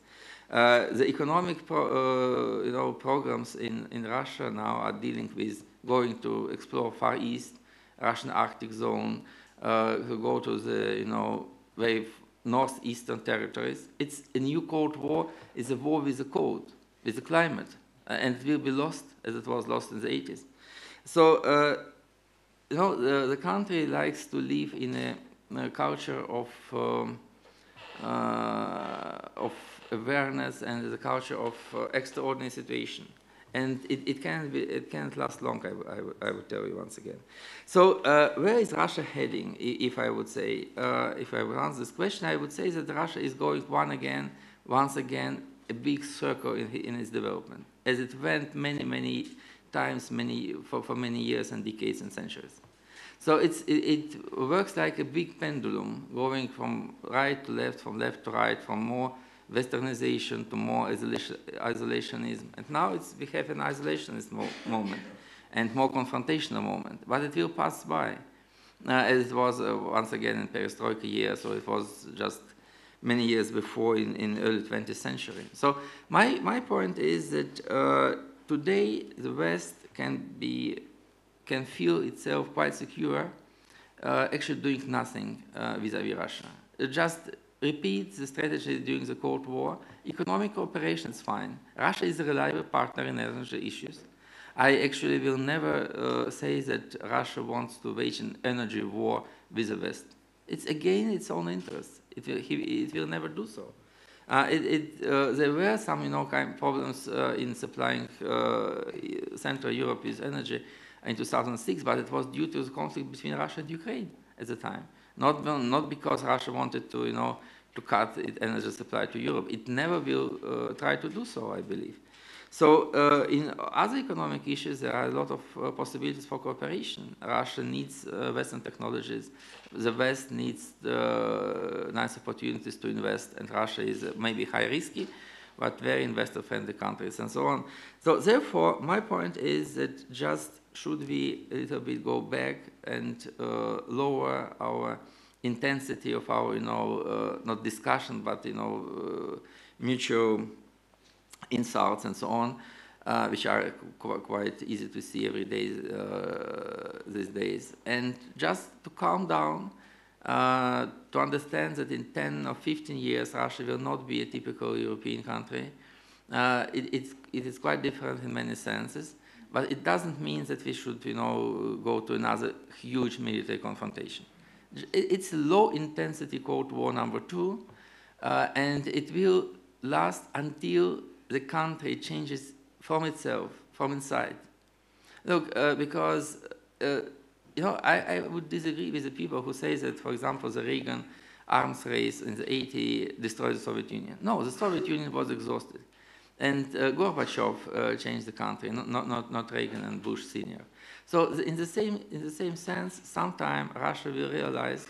Uh, the economic pro, uh, you know, programs in, in Russia now are dealing with going to explore Far East, Russian Arctic zone, uh, to go to the you know very northeastern territories. It's a new Cold War. It's a war with the cold, with the climate, uh, and it will be lost as it was lost in the 80s. So uh, you know the, the, country likes to live in a, a culture of um, uh, of awareness and the culture of uh, extraordinary situation and it, it, can't, be, it can't last long, I, I, would tell you once again. So uh, where is Russia heading, if I would say, uh, if I would answer this question, I would say that Russia is going one again, once again, a big circle in, in its development, as it went many, many times, many, for, for many years and decades and centuries. So it, it works like a big pendulum, going from right to left, from left to right, from more westernization to more isolation, isolationism. And now we have an isolationist mo moment and more confrontational moment, but it will pass by. Uh, as it was uh, once again in perestroika years, or it was just many years before in, in early 20th century. So my, my point is that uh, today, the West can be can feel itself quite secure, uh, actually doing nothing uh, vis-à-vis Russia. Just repeats the strategy during the Cold War. Economic cooperation is fine. Russia is a reliable partner in energy issues. I actually will never uh, say that Russia wants to wage an energy war with the West. It's again its own interest. It will, it will never do so. Uh, it, it, uh, there were some, you know, kind of problems uh, in supplying uh, Central Europe with energy in 2006, but it was due to the conflict between Russia and Ukraine at the time. Not, not because Russia wanted to, you know, to cut energy supply to Europe. It never will uh, try to do so, I believe. So uh, in other economic issues, there are a lot of uh, possibilities for cooperation. Russia needs uh, Western technologies. The West needs nice opportunities to invest, and Russia is uh, maybe high risky, but very investor-friendly countries and so on. So therefore, my point is that just should we a little bit go back and uh, lower our intensity of our, you know, uh, not discussion, but, you know, mutual insults and so on, uh, which are qu quite easy to see every day uh, these days. And just to calm down, uh, to understand that in 10 or 15 years, Russia will not be a typical European country. Uh, it, it's, it is quite different in many senses, but it doesn't mean that we should, you know, go to another huge military confrontation. It's a low-intensity Cold War number two, uh, and it will last until the country changes from itself, from inside. Look, uh, because, uh, you know, I, I, would disagree with the people who say that, for example, the Reagan arms race in the 80s destroyed the Soviet Union. No, the Soviet Union was exhausted. And uh, Gorbachev uh, changed the country, not, not, not Reagan and Bush Sr. So in the same, in the same sense, sometime Russia will realize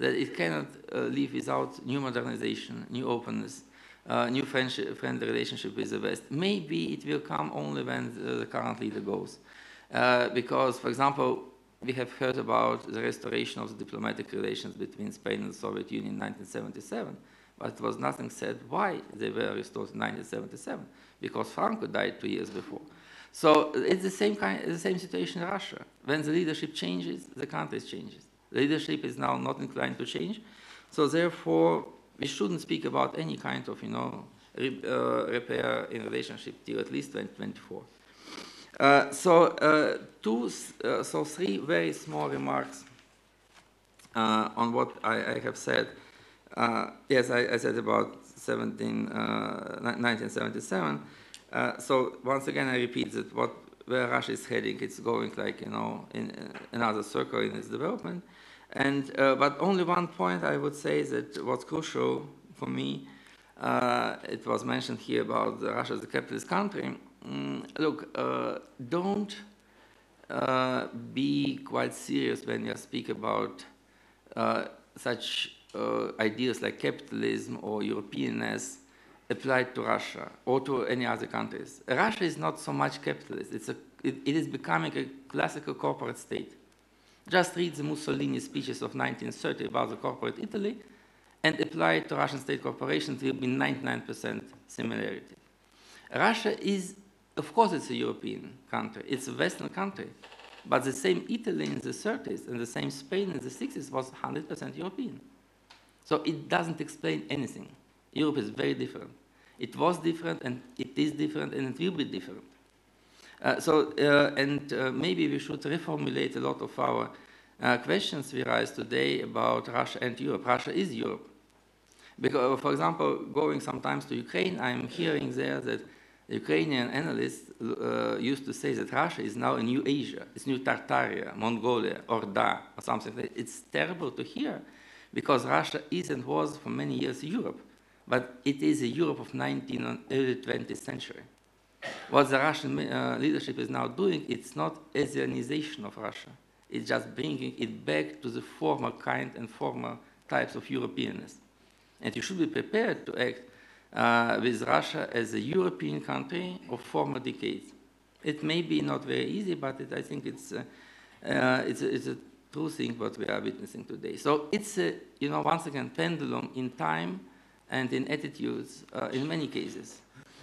that it cannot uh, live without new modernization, new openness, uh, new friendship, friendly relationship with the West. Maybe it will come only when the, current leader goes. Uh, because, for example, we have heard about the restoration of the diplomatic relations between Spain and the Soviet Union in 1977, but there was nothing said why they were restored in 1977, because Franco died two years before. So it's the same kind, the same situation in Russia. When the leadership changes, the country changes. Leadership is now not inclined to change, so therefore we shouldn't speak about any kind of, you know, re uh, repair in relationship till at least 2024. Uh, so uh, two, uh, so three very small remarks uh, on what I, I have said. Uh, yes, I, I, said about 17, 1977. So once again, I repeat that what where Russia is heading, it's going like you know in another circle in its development. And, uh, but only one point I would say that was crucial for me, uh, it was mentioned here about Russia as a capitalist country. Mm, look, uh, don't uh, be quite serious when you speak about uh, such uh, ideas like capitalism or Europeanness applied to Russia or to any other countries. Russia is not so much capitalist. It's a, it, it is becoming a classical corporate state. Just read the Mussolini speeches of 1930 about the corporate Italy and apply it to Russian state corporations, there will be 99% similarity. Russia is, of course, it's a European country, it's a Western country, but the same Italy in the 30s and the same Spain in the 60s was 100% European. So it doesn't explain anything. Europe is very different. It was different, and it is different, and it will be different. Uh, so, uh, and uh, maybe we should reformulate a lot of our questions we raise today about Russia and Europe. Russia is Europe. Because, for example, going sometimes to Ukraine, I'm hearing there that Ukrainian analysts uh, used to say that Russia is now a new Asia, it's new Tartaria, Mongolia, Orda, or something. It's terrible to hear because Russia is and was for many years Europe, but it is a Europe of 19th and early 20th century. What the Russian uh, leadership is now doing, it's not Asianization of Russia. It's just bringing it back to the former kind and former types of Europeanness. And you should be prepared to act uh, with Russia as a European country of former decades. It may be not very easy, but it, I think it's, uh, uh, it's, a, it's, a, true thing what we are witnessing today. So it's, a, you know, once again, pendulum in time and in attitudes uh, in many cases.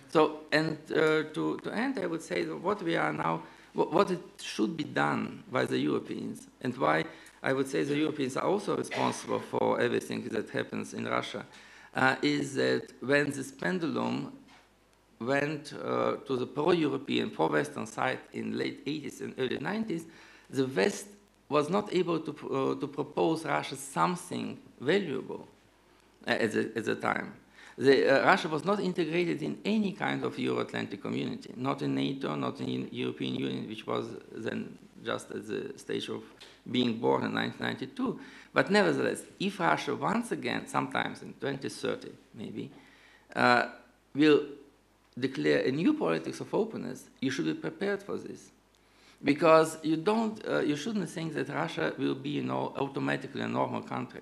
So, and uh, to, to end, I would say that what we are now, what, it should be done by the Europeans, and why I would say the Europeans are also responsible for everything that happens in Russia, uh, is that when this pendulum went uh, to the pro-European, pro-Western side in late 80s and early 90s, the West was not able to, uh, to propose Russia something valuable at, the, at the time. The, uh, Russia was not integrated in any kind of Euro-Atlantic community, not in NATO, not in European Union, which was then just at the stage of being born in 1992. But nevertheless, if Russia once again, sometimes in 2030 maybe, uh, will declare a new politics of openness, you should be prepared for this. Because you, don't, uh, you shouldn't think that Russia will be you know, automatically a normal country,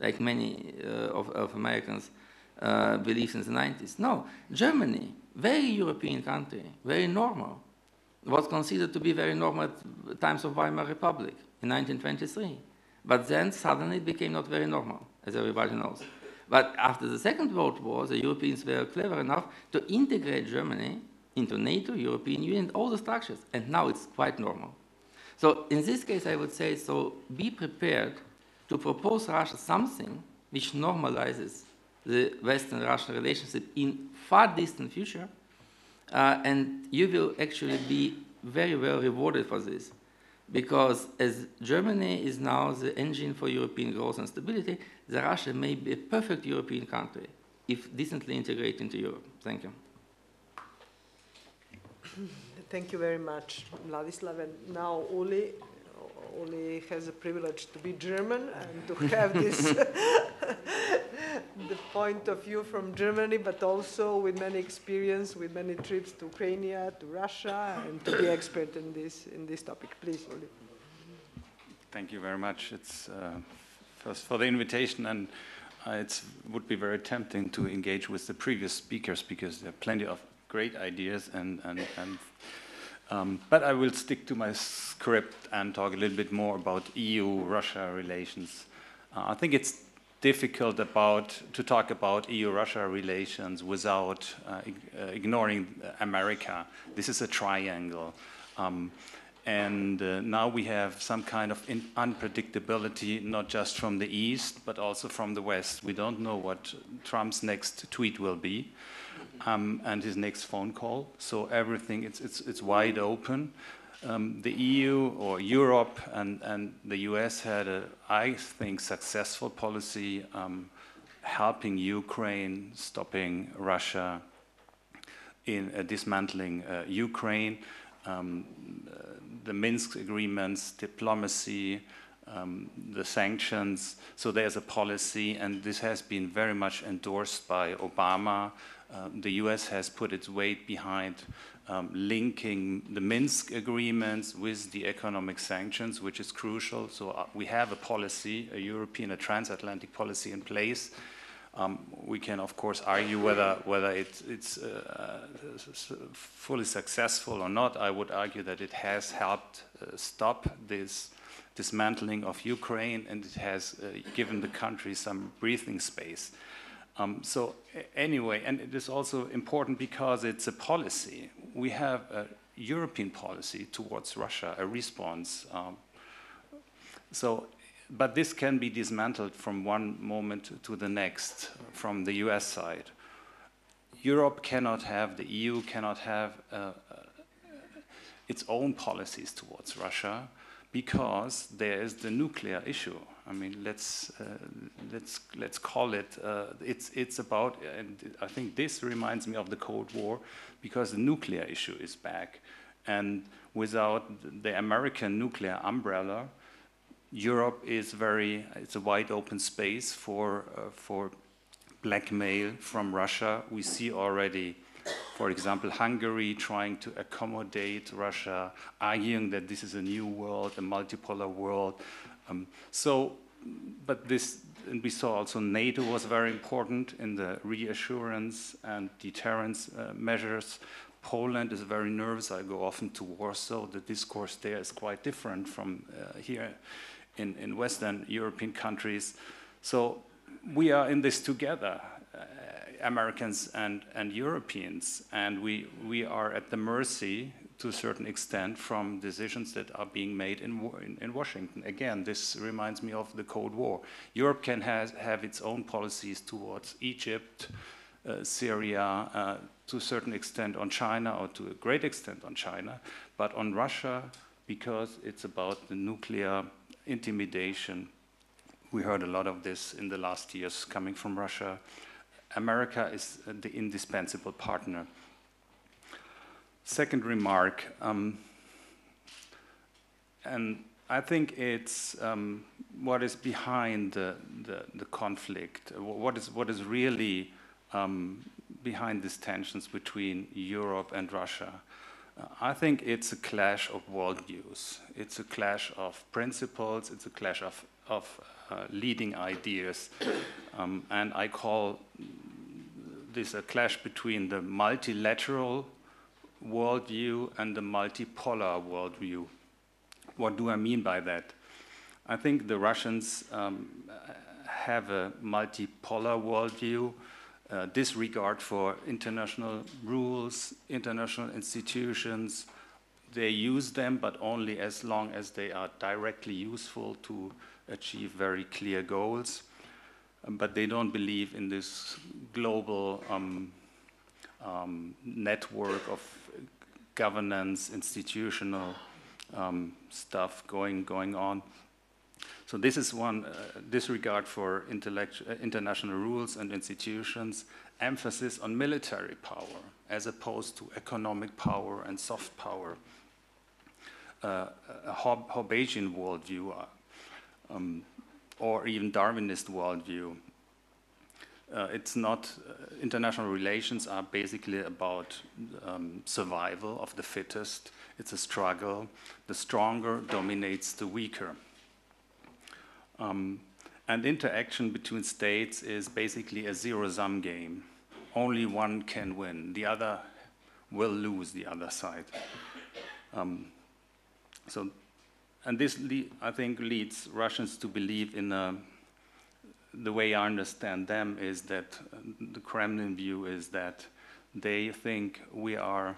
like many uh, of, of, Americans uh, believed in the 90s. No, Germany, very European country, very normal, was considered to be very normal at times of Weimar Republic in 1923. But then suddenly it became not very normal, as everybody knows. But after the Second World War, the Europeans were clever enough to integrate Germany into NATO, European Union, all the structures, and now it's quite normal. So in this case, I would say, so be prepared to propose Russia something which normalizes the Western-Russian relationship in far distant future, uh, and you will actually be very well rewarded for this. Because as Germany is now the engine for European growth and stability, the Russia may be a perfect European country if decently integrated into Europe. Thank you. Thank you very much, Vladislav. And now Uli, Uli has a privilege to be German and to have this (laughs) the point of view from Germany, but also with many experience, with many trips to Ukraine, to Russia, and to be expert in this in this topic. Please, Uli. Thank you very much. It's uh, first for the invitation, and uh, it would be very tempting to engage with the previous speakers because there are plenty of great ideas and and and. Um, but I will stick to my script and talk a little bit more about EU-Russia relations. Uh, I think it's difficult about to talk about EU-Russia relations without uh, uh, ignoring America. This is a triangle. Um, and uh, now we have some kind of unpredictability, not just from the East, but also from the West. We don't know what Trump's next tweet will be um, and his next phone call. So everything, it's, it's, it's wide open. Um, the EU or Europe and, and the US had a, I think, successful policy um, helping Ukraine, stopping Russia, in uh, dismantling uh, Ukraine, um, uh, the Minsk agreements, diplomacy, um, the sanctions. So there's a policy, and this has been very much endorsed by Obama. Um, the US has put its weight behind um, linking the Minsk agreements with the economic sanctions, which is crucial. So uh, we have a policy, a European, a transatlantic policy in place. Um, we can, of course, argue whether whether it, it's uh, fully successful or not. I would argue that it has helped uh, stop this dismantling of Ukraine, and it has uh, given the country some breathing space. Um, so anyway, and it is also important because it's a policy. We have a European policy towards Russia, a response. Um, so, but this can be dismantled from one moment to the next from the US side. Europe cannot have, the EU cannot have uh, uh, its own policies towards Russia because there is the nuclear issue. I mean, let's uh, let's let's call it. Uh, it's it's about, and I think this reminds me of the Cold War, because the nuclear issue is back, and without the American nuclear umbrella, Europe is very. It's a wide open space for uh, for blackmail from Russia. We see already for example, Hungary trying to accommodate Russia, arguing that this is a new world, a multipolar world. Um, so, but this, and we saw also NATO was very important in the reassurance and deterrence uh, measures. Poland is very nervous. I go often to Warsaw. The discourse there is quite different from uh, here in, in Western European countries. So we are in this together. Uh, Americans and, and Europeans, and we, we are at the mercy to a certain extent from decisions that are being made in, in, in, Washington. Again, this reminds me of the Cold War. Europe can has, have its own policies towards Egypt, uh, Syria, uh, to a certain extent on China, or to a great extent on China, but on Russia, because it's about the nuclear intimidation. We heard a lot of this in the last years coming from Russia. America is the indispensable partner. Second remark, um, and I think it's um, what is behind the, the, the, conflict, what is, what is really um, behind these tensions between Europe and Russia. Uh, I think it's a clash of worldviews. It's a clash of principles. It's a clash of, of uh, leading ideas. (coughs) Um, and I call this a clash between the multilateral worldview and the multipolar worldview. What do I mean by that? I think the Russians um, have a multipolar worldview uh, disregard for international rules, international institutions. They use them, but only as long as they are directly useful to achieve very clear goals. Um, but they don't believe in this global um, um, network of governance, institutional um, stuff going, going on. So this is one uh, disregard for uh, international rules and institutions, emphasis on military power as opposed to economic power and soft power. Uh, a Hobbesian worldview, uh, um, or even Darwinist worldview. Uh, it's not, uh, international relations are basically about um, survival of the fittest. It's a struggle. The stronger dominates the weaker. Um, and interaction between states is basically a zero-sum game. Only one can win. The other will lose the other side. Um, so, and this, I think, leads Russians to believe in a, the way I understand them is that the Kremlin view is that they think we are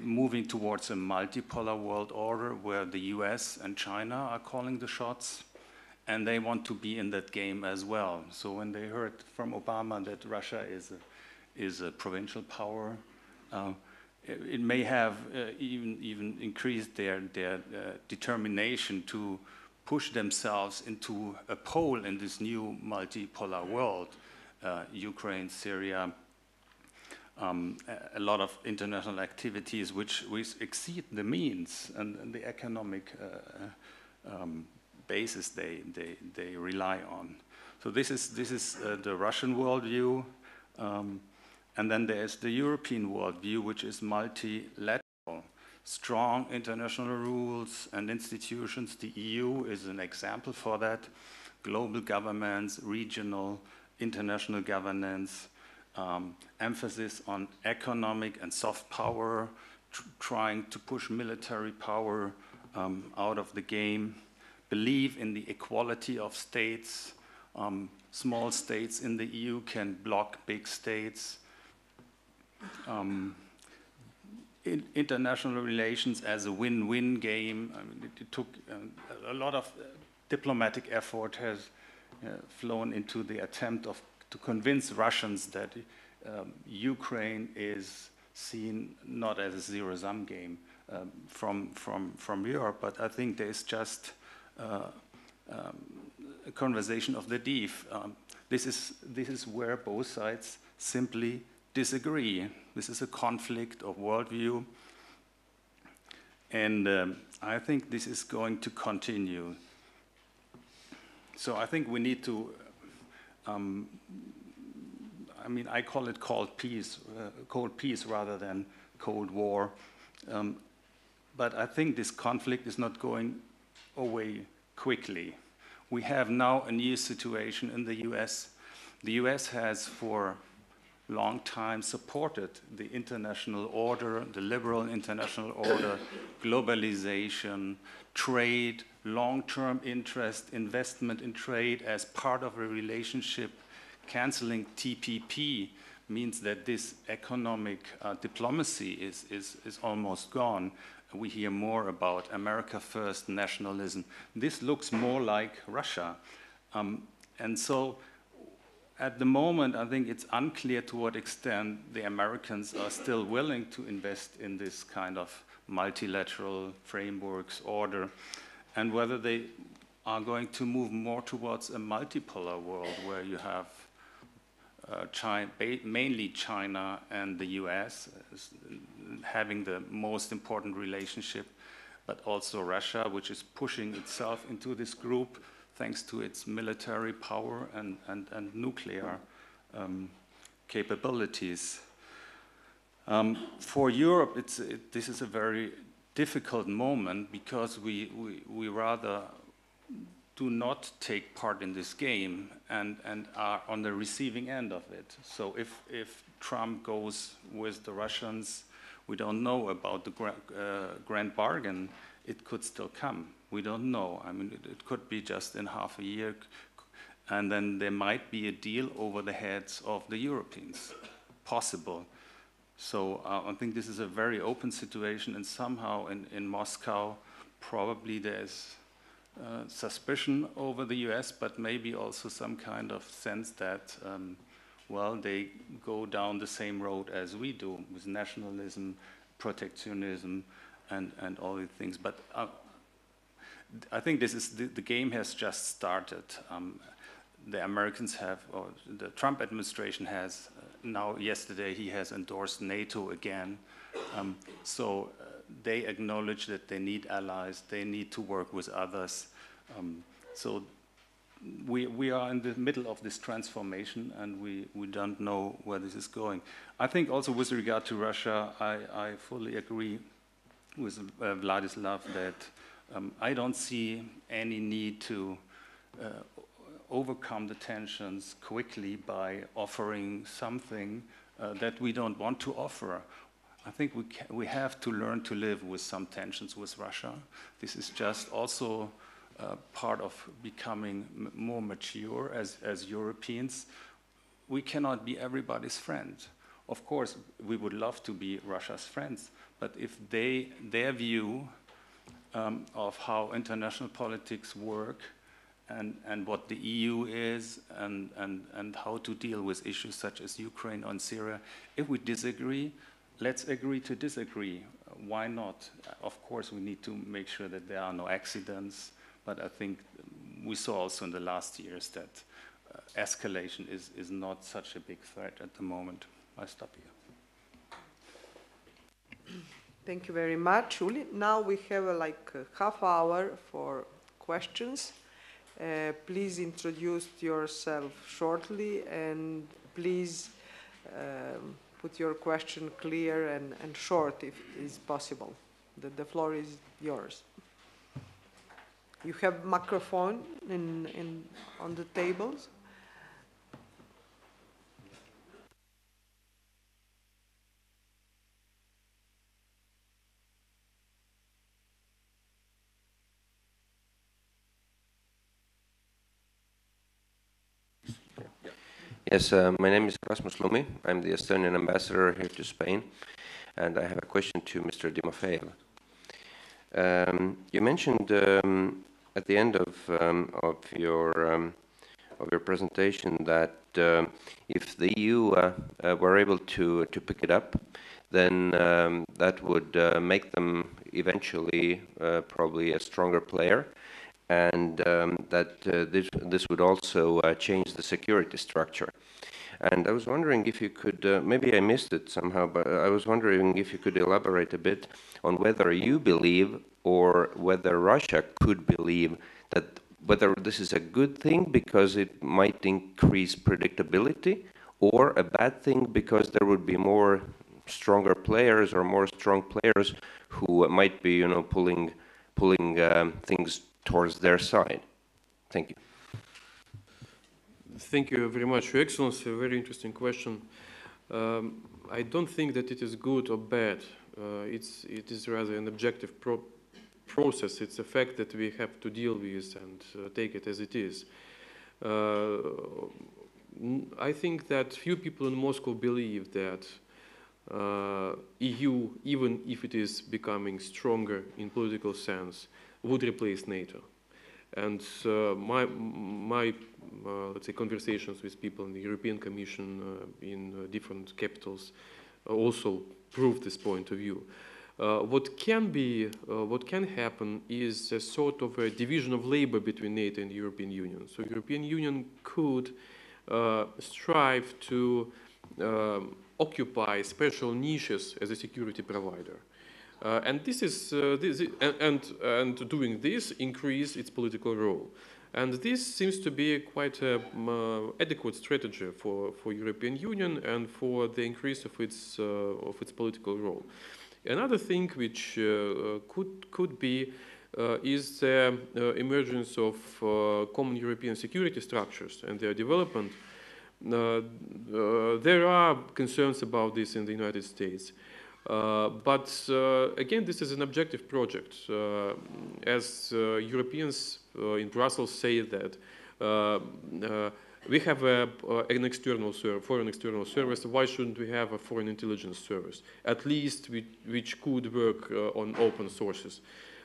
moving towards a multipolar world order where the US and China are calling the shots and they want to be in that game as well. So when they heard from Obama that Russia is a, is a provincial power, uh, it, it, may have uh, even even increased their their uh, determination to push themselves into a pole in this new multipolar world. Uh, Ukraine, Syria, um, a, lot of international activities which, which exceed the means and, and the economic uh, um, basis they, they, they rely on. So this is, this is uh, the Russian worldview. Um, and then there's the European worldview, which is multilateral. Strong international rules and institutions. The EU is an example for that. Global governments, regional, international governance, um, emphasis on economic and soft power, tr trying to push military power um, out of the game believe in the equality of states. Um, small states in the EU can block big states. Um, in international relations as a win-win game. I mean, it, it took uh, a lot of uh, diplomatic effort has uh, flown into the attempt of to convince Russians that um, Ukraine is seen not as a zero-sum game um, from from from Europe, but I think there's just uh, um, a conversation of the deep. Um, this, is, this is where both sides simply disagree. This is a conflict of worldview. And um, I think this is going to continue. So I think we need to, um, I mean, I call it cold peace, uh, cold peace rather than cold war. Um, but I think this conflict is not going away quickly. We have now a new situation in the US. The US has for long time supported the international order, the liberal international order, globalization, trade, long-term interest, investment in trade as part of a relationship, canceling TPP means that this economic uh, diplomacy is, is, is almost gone. We hear more about America first, nationalism. This looks more like Russia. Um, and so at the moment, I think it's unclear to what extent the Americans are still willing to invest in this kind of multilateral frameworks order and whether they are going to move more towards a multipolar world where you have uh, China, mainly China and the US having the most important relationship, but also Russia, which is pushing itself into this group thanks to its military power and, and, and nuclear um, capabilities. Um, for Europe, it, this is a very difficult moment because we, we, we rather do not take part in this game and, and are on the receiving end of it. So if, if Trump goes with the Russians, we don't know about the gra uh, grand bargain. It could still come. We don't know. I mean, it, it could be just in half a year, and then there might be a deal over the heads of the Europeans. Possible. So uh, I think this is a very open situation, and somehow in, in Moscow, probably there's uh, suspicion over the US, but maybe also some kind of sense that, um, well, they go down the same road as we do with nationalism, protectionism, and, and all these things. But uh, I think this is the, the, game has just started. Um, the Americans have, or the Trump administration has, uh, now yesterday he has endorsed NATO again. Um, so uh, they acknowledge that they need allies, they need to work with others. Um, so we, we are in the middle of this transformation and we, we don't know where this is going. I think also with regard to Russia, I, I fully agree with uh, Vladislav that um, I don't see any need to uh, overcome the tensions quickly by offering something uh, that we don't want to offer I think we, we have to learn to live with some tensions with Russia. This is just also uh, part of becoming more mature as, as Europeans. We cannot be everybody's friend. Of course, we would love to be Russia's friends, but if they, their view um, of how international politics work and, and what the EU is and, and, and how to deal with issues such as Ukraine or Syria, if we disagree, let's agree to disagree. Why not? Of course, we need to make sure that there are no accidents, but I think we saw also in the last years that uh, escalation is, is not such a big threat at the moment. I stop here. Thank you very much, Uli. Now we have uh, like a half hour for questions. Uh, please introduce yourself shortly and please um, put your question clear and, and short if is possible. The, the floor is yours. You have microphone in, in, on the tables. Yes, uh, my name is Rasmus Lumi. I'm the Estonian ambassador here to Spain, and I have a question to Mr. Timofeev. Um, you mentioned um, at the end of um, of your um, of your presentation that uh, if the EU uh, uh, were able to to pick it up, then um, that would uh, make them eventually uh, probably a stronger player and um, that uh, this, this would also uh, change the security structure. And I was wondering if you could, uh, maybe I missed it somehow, but I was wondering if you could elaborate a bit on whether you believe or whether Russia could believe that whether this is a good thing because it might increase predictability or a bad thing because there would be more stronger players or more strong players who might be, you know, pulling pulling um, things towards their side? Thank you. Thank you very much, Your Excellency. A very interesting question. Um, I don't think that it is good or bad. Uh, it's, it is rather an objective pro process. It's a fact that we have to deal with and uh, take it as it is. Uh, I think that few people in Moscow believe that uh, EU, even if it is becoming stronger in political sense, would replace NATO. And uh, my, my uh, let's say, conversations with people in the European Commission, uh, in uh, different capitals, also prove this point of view. Uh, what can be, uh, what can happen is a sort of a division of labor between NATO and the European Union. So European Union could uh, strive to um, occupy special niches as a security provider. Uh, and this is, uh, this, and, and, doing this increase its political role. And this seems to be quite an uh, adequate strategy for, for European Union and for the increase of its, uh, of its political role. Another thing which uh, could, could be uh, is the emergence of common European security structures and their development. there are concerns about this in the United States. Uh, but uh, again, this is an objective project. Uh, as Europeans in Brussels say that we have a, an external foreign external service. Why shouldn't we have a foreign intelligence service? At least which could work on open sources.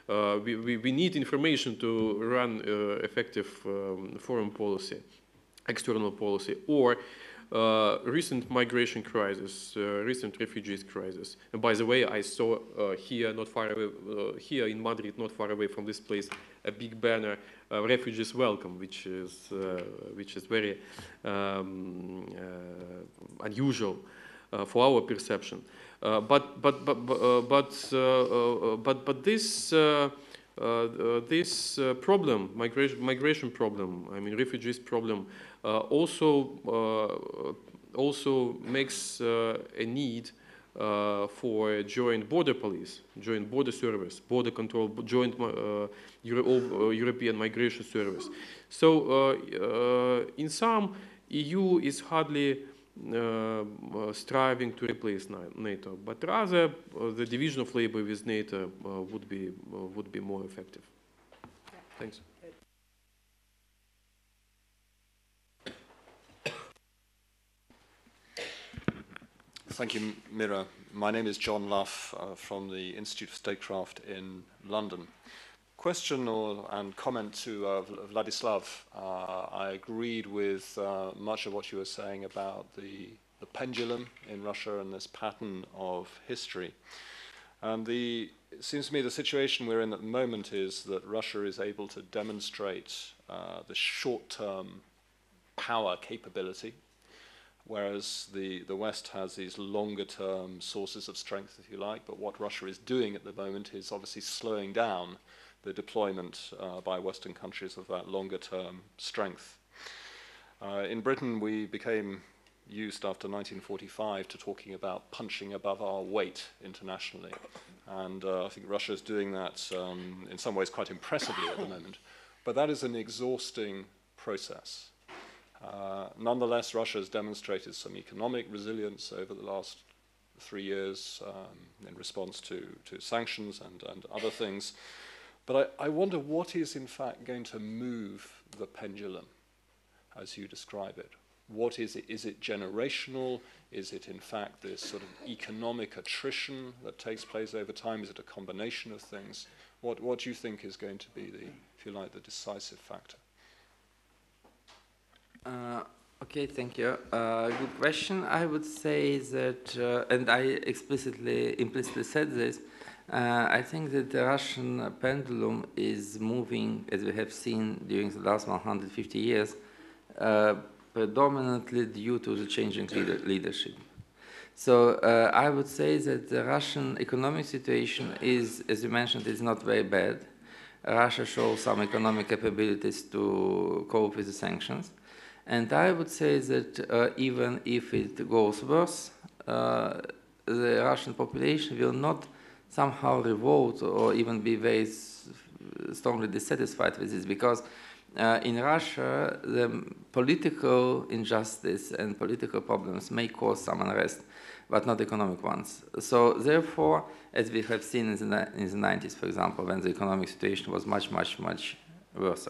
Uh, we, we, we, need information to run uh, effective um, foreign policy, external policy, or uh, recent migration crisis, uh, recent refugees crisis. And by the way, I saw uh, here, not far away, uh, here in Madrid, not far away from this place, a big banner, uh, "Refugees Welcome," which is which is very um, unusual for our perception. but but but but but but this. This problem, migration, migration problem, I mean refugees problem, also also makes a need uh, for a joint border police, joint border service, border control, joint uh, Euro uh, European migration service. So in some, EU is hardly uh, striving to replace NATO, but rather uh, the division of labor with NATO uh, would be would be more effective. Thanks. Thank you, Mira. My name is John Lough uh, from the Institute of Statecraft in London. Question or, and comment to uh, Vladislav. Uh, I agreed with uh, much of what you were saying about the, the pendulum in Russia and this pattern of history. And the, it seems to me the situation we're in at the moment is that Russia is able to demonstrate uh, the short-term power capability, whereas the, the West has these longer-term sources of strength, if you like. But what Russia is doing at the moment is obviously slowing down the deployment uh, by Western countries of that longer term strength. Uh, in Britain, we became used after 1945 to talking about punching above our weight internationally. And uh, I think Russia is doing that um, in some ways quite impressively at the moment. But that is an exhausting process. Uh, nonetheless, Russia has demonstrated some economic resilience over the last three years um, in response to, to sanctions and, and other things. But I, I wonder what is in fact going to move the pendulum as you describe it. What is it? Is it generational? Is it in fact this sort of economic attrition that takes place over time? Is it a combination of things? What, what do you think is going to be the, if you like, the decisive factor? Uh, okay, thank you. Uh, good question. I would say that, uh, and I explicitly, implicitly said this, uh, I think that the Russian pendulum is moving, as we have seen during the last 150 years, uh, predominantly due to the changing leader leadership. So uh, I would say that the Russian economic situation is, as you mentioned, is not very bad. Russia shows some economic capabilities to cope with the sanctions. And I would say that uh, even if it goes worse, uh, the Russian population will not somehow revolt or even be very strongly dissatisfied with this because uh, in Russia, the political injustice and political problems may cause some unrest, but not economic ones. So therefore, as we have seen in the, in the 90s, for example, when the economic situation was much, much, much worse.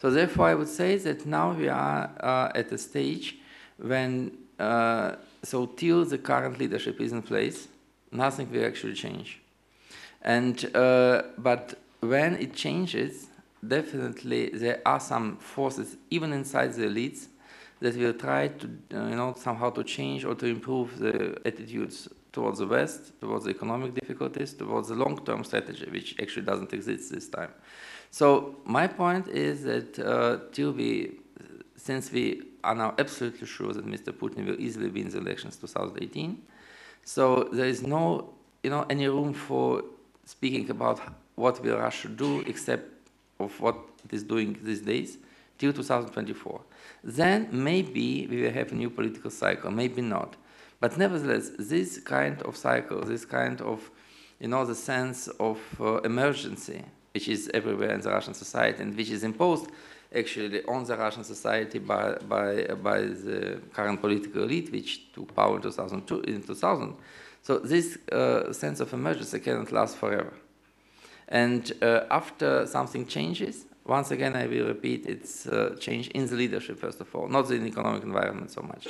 So therefore, I would say that now we are uh, at a stage when, uh, so till the current leadership is in place, nothing will actually change. And, uh, but when it changes, definitely there are some forces, even inside the elites, that will try to, uh, you know, somehow to change or to improve the attitudes towards the West, towards the economic difficulties, towards the long-term strategy, which actually doesn't exist this time. So my point is that uh, till we, since we are now absolutely sure that Mr. Putin will easily win the elections 2018, so there is no, you know, any room for speaking about what will Russia do except of what it is doing these days till 2024. Then maybe we will have a new political cycle, maybe not. But nevertheless, this kind of cycle, this kind of, you know, the sense of uh, emergency, which is everywhere in the Russian society and which is imposed actually on the Russian society by, by, by the current political elite, which took power in 2002, in 2000. So this uh, sense of emergency cannot last forever. And uh, after something changes, once again, I will repeat, it's uh, change in the leadership, first of all, not in the economic environment so much.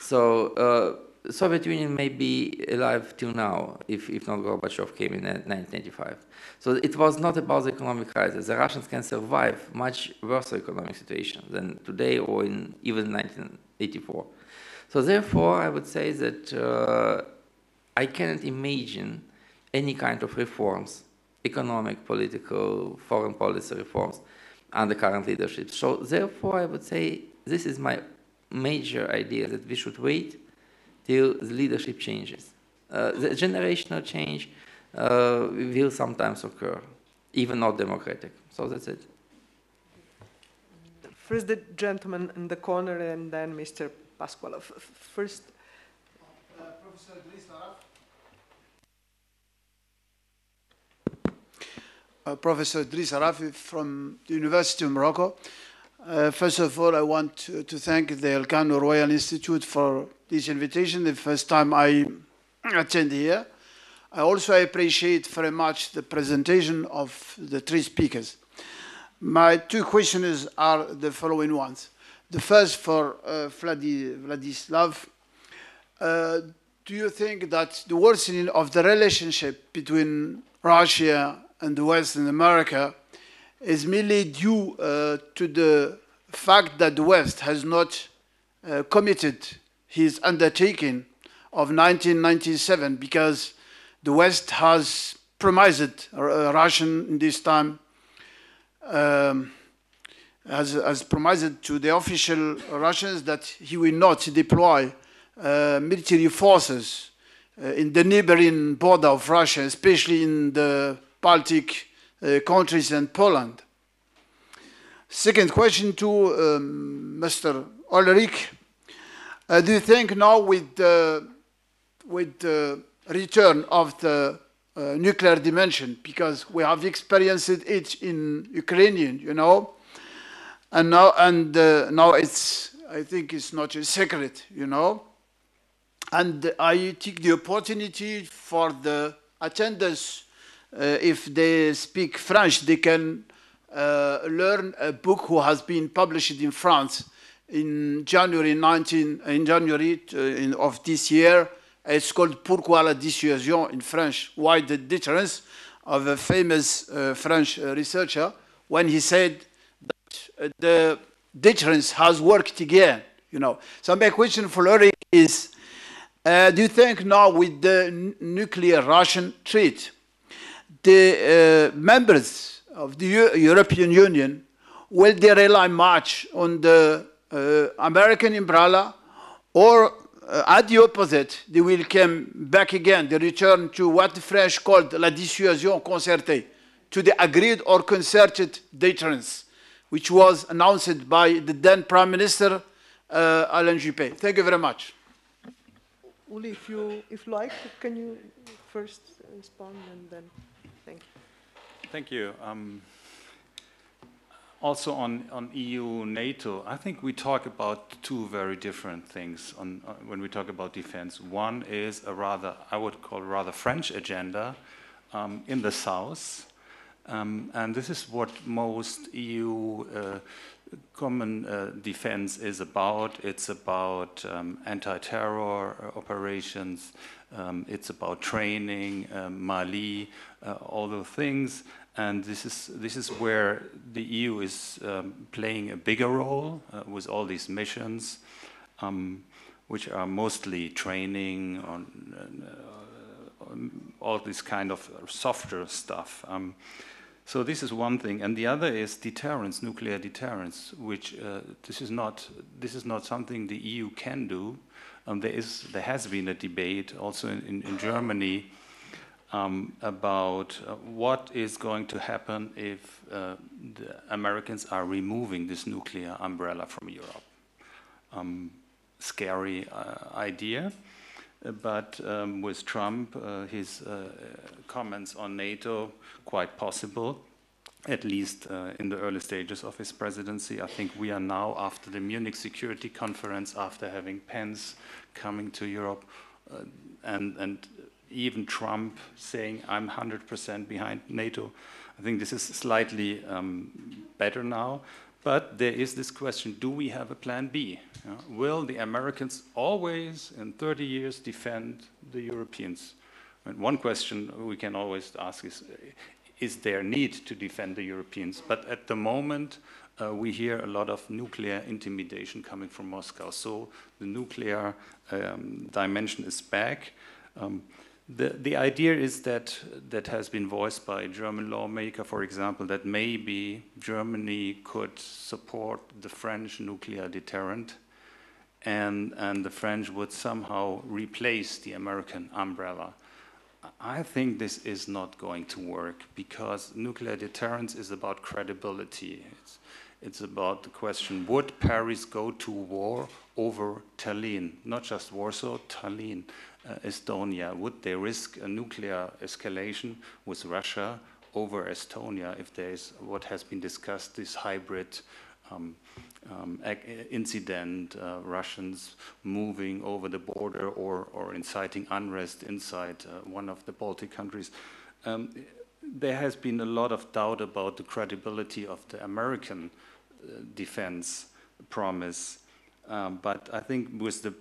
So uh, Soviet Union may be alive till now, if, if not Gorbachev came in 1985. So it was not about the economic crisis. The Russians can survive much worse economic situation than today or in even 1984. So therefore, I would say that uh, I cannot imagine any kind of reforms economic, political, foreign policy reforms under current leadership. So therefore, I would say this is my major idea that we should wait till the leadership changes. Uh, the generational change uh, will sometimes occur, even not democratic. So that's it. First the gentleman in the corner and then Mr. Pascual. First. Uh, Professor uh, Professor Idriss Arafi from the University of Morocco. Uh, first of all, I want to, to, thank the Elcano Royal Institute for this invitation, the first time I attend here. I also appreciate very much the presentation of the three speakers. My two questions are the following ones. The first for uh, Vladislav. Uh, do you think that the worsening of the relationship between Russia and the West in America is merely due uh, to the fact that the West has not uh, committed his undertaking of 1997 because the West has promised uh, Russian in this time um, has, has promised to the official Russians that he will not deploy uh, military forces uh, in the neighboring border of Russia, especially in the Baltic uh, countries and Poland. Second question to um, Mr. Ulrich. Uh, do you think now with with return of the uh, nuclear dimension, because we have experienced it in Ukrainian, you know, and now and uh, now it's I think it's not a secret, you know, and I take the opportunity for the attendance uh, if they speak French, they can uh, learn a book who has been published in France in January 19 in January uh, in, of this year. It's called Pourquoi la dissuasion in French? Why the deterrence? Of a famous uh, French researcher when he said that the deterrence has worked again. You know. So my question for Eric is: uh, Do you think now with the nuclear Russian threat? the uh, members of the U European Union, will they rely much on the uh, American umbrella or uh, at the opposite, they will come back again, they return to what the French called la dissuasion concertée, to the agreed or concerted deterrence, which was announced by the then Prime Minister uh, Alain Juppé. Thank you very much. Uli, if you if like, can you first respond and then... Thank you. Thank you. Um, also on, on EU, NATO, I think we talk about two very different things on, uh, when we talk about defense. One is a rather, I would call rather French agenda um, in the south, Um, and this is what most EU uh, common uh, defense is about. It's about um, anti-terror operations. Um, it's about training, um, Mali, uh, all those things. And this is, this is where the EU is um, playing a bigger role uh, with all these missions, um, which are mostly training on, uh, on all this kind of softer stuff. Um, so this is one thing, and the other is deterrence, nuclear deterrence, which uh, this is not this is not something the EU can do. Um, there is there has been a debate also in, in, in Germany um, about uh, what is going to happen if uh, the Americans are removing this nuclear umbrella from Europe. Um, scary uh, idea. But um, with Trump, uh, his uh, comments on NATO, quite possible, at least in the early stages of his presidency. I think we are now, after the Munich Security Conference, after having Pence coming to Europe, and, and even Trump saying, I'm 100% behind NATO. I think this is slightly um, better now. But there is this question do we have a plan B? Uh, will the Americans always, in 30 years, defend the Europeans? And one question we can always ask is is there need to defend the Europeans? But at the moment, uh, we hear a lot of nuclear intimidation coming from Moscow. So the nuclear um, dimension is back. Um, the, the idea is that that has been voiced by a German lawmaker, for example, that maybe Germany could support the French nuclear deterrent, and and the French would somehow replace the American umbrella. I think this is not going to work because nuclear deterrence is about credibility. It's, it's about the question would Paris go to war over Tallinn, not just Warsaw, Tallinn? Uh, Estonia, would they risk a nuclear escalation with Russia over Estonia if there is what has been discussed, this hybrid um, um, incident, uh, Russians moving over the border or, or inciting unrest inside uh, one of the Baltic countries. Um, there has been a lot of doubt about the credibility of the American uh, defense promise, um, but I think with the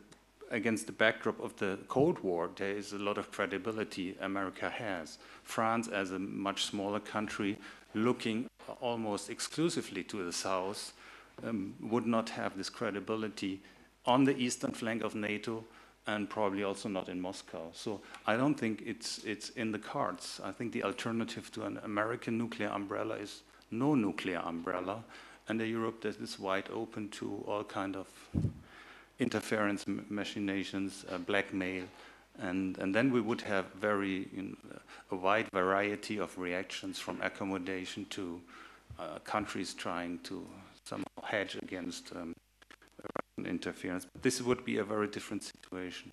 against the backdrop of the Cold War, there is a lot of credibility America has. France, as a much smaller country, looking almost exclusively to the south, um, would not have this credibility on the eastern flank of NATO and probably also not in Moscow. So I don't think it's, it's in the cards. I think the alternative to an American nuclear umbrella is no nuclear umbrella, and a Europe that is wide open to all kind of interference machinations, uh, blackmail, and, and then we would have very you know, a wide variety of reactions from accommodation to uh, countries trying to somehow hedge against um, interference. But this would be a very different situation,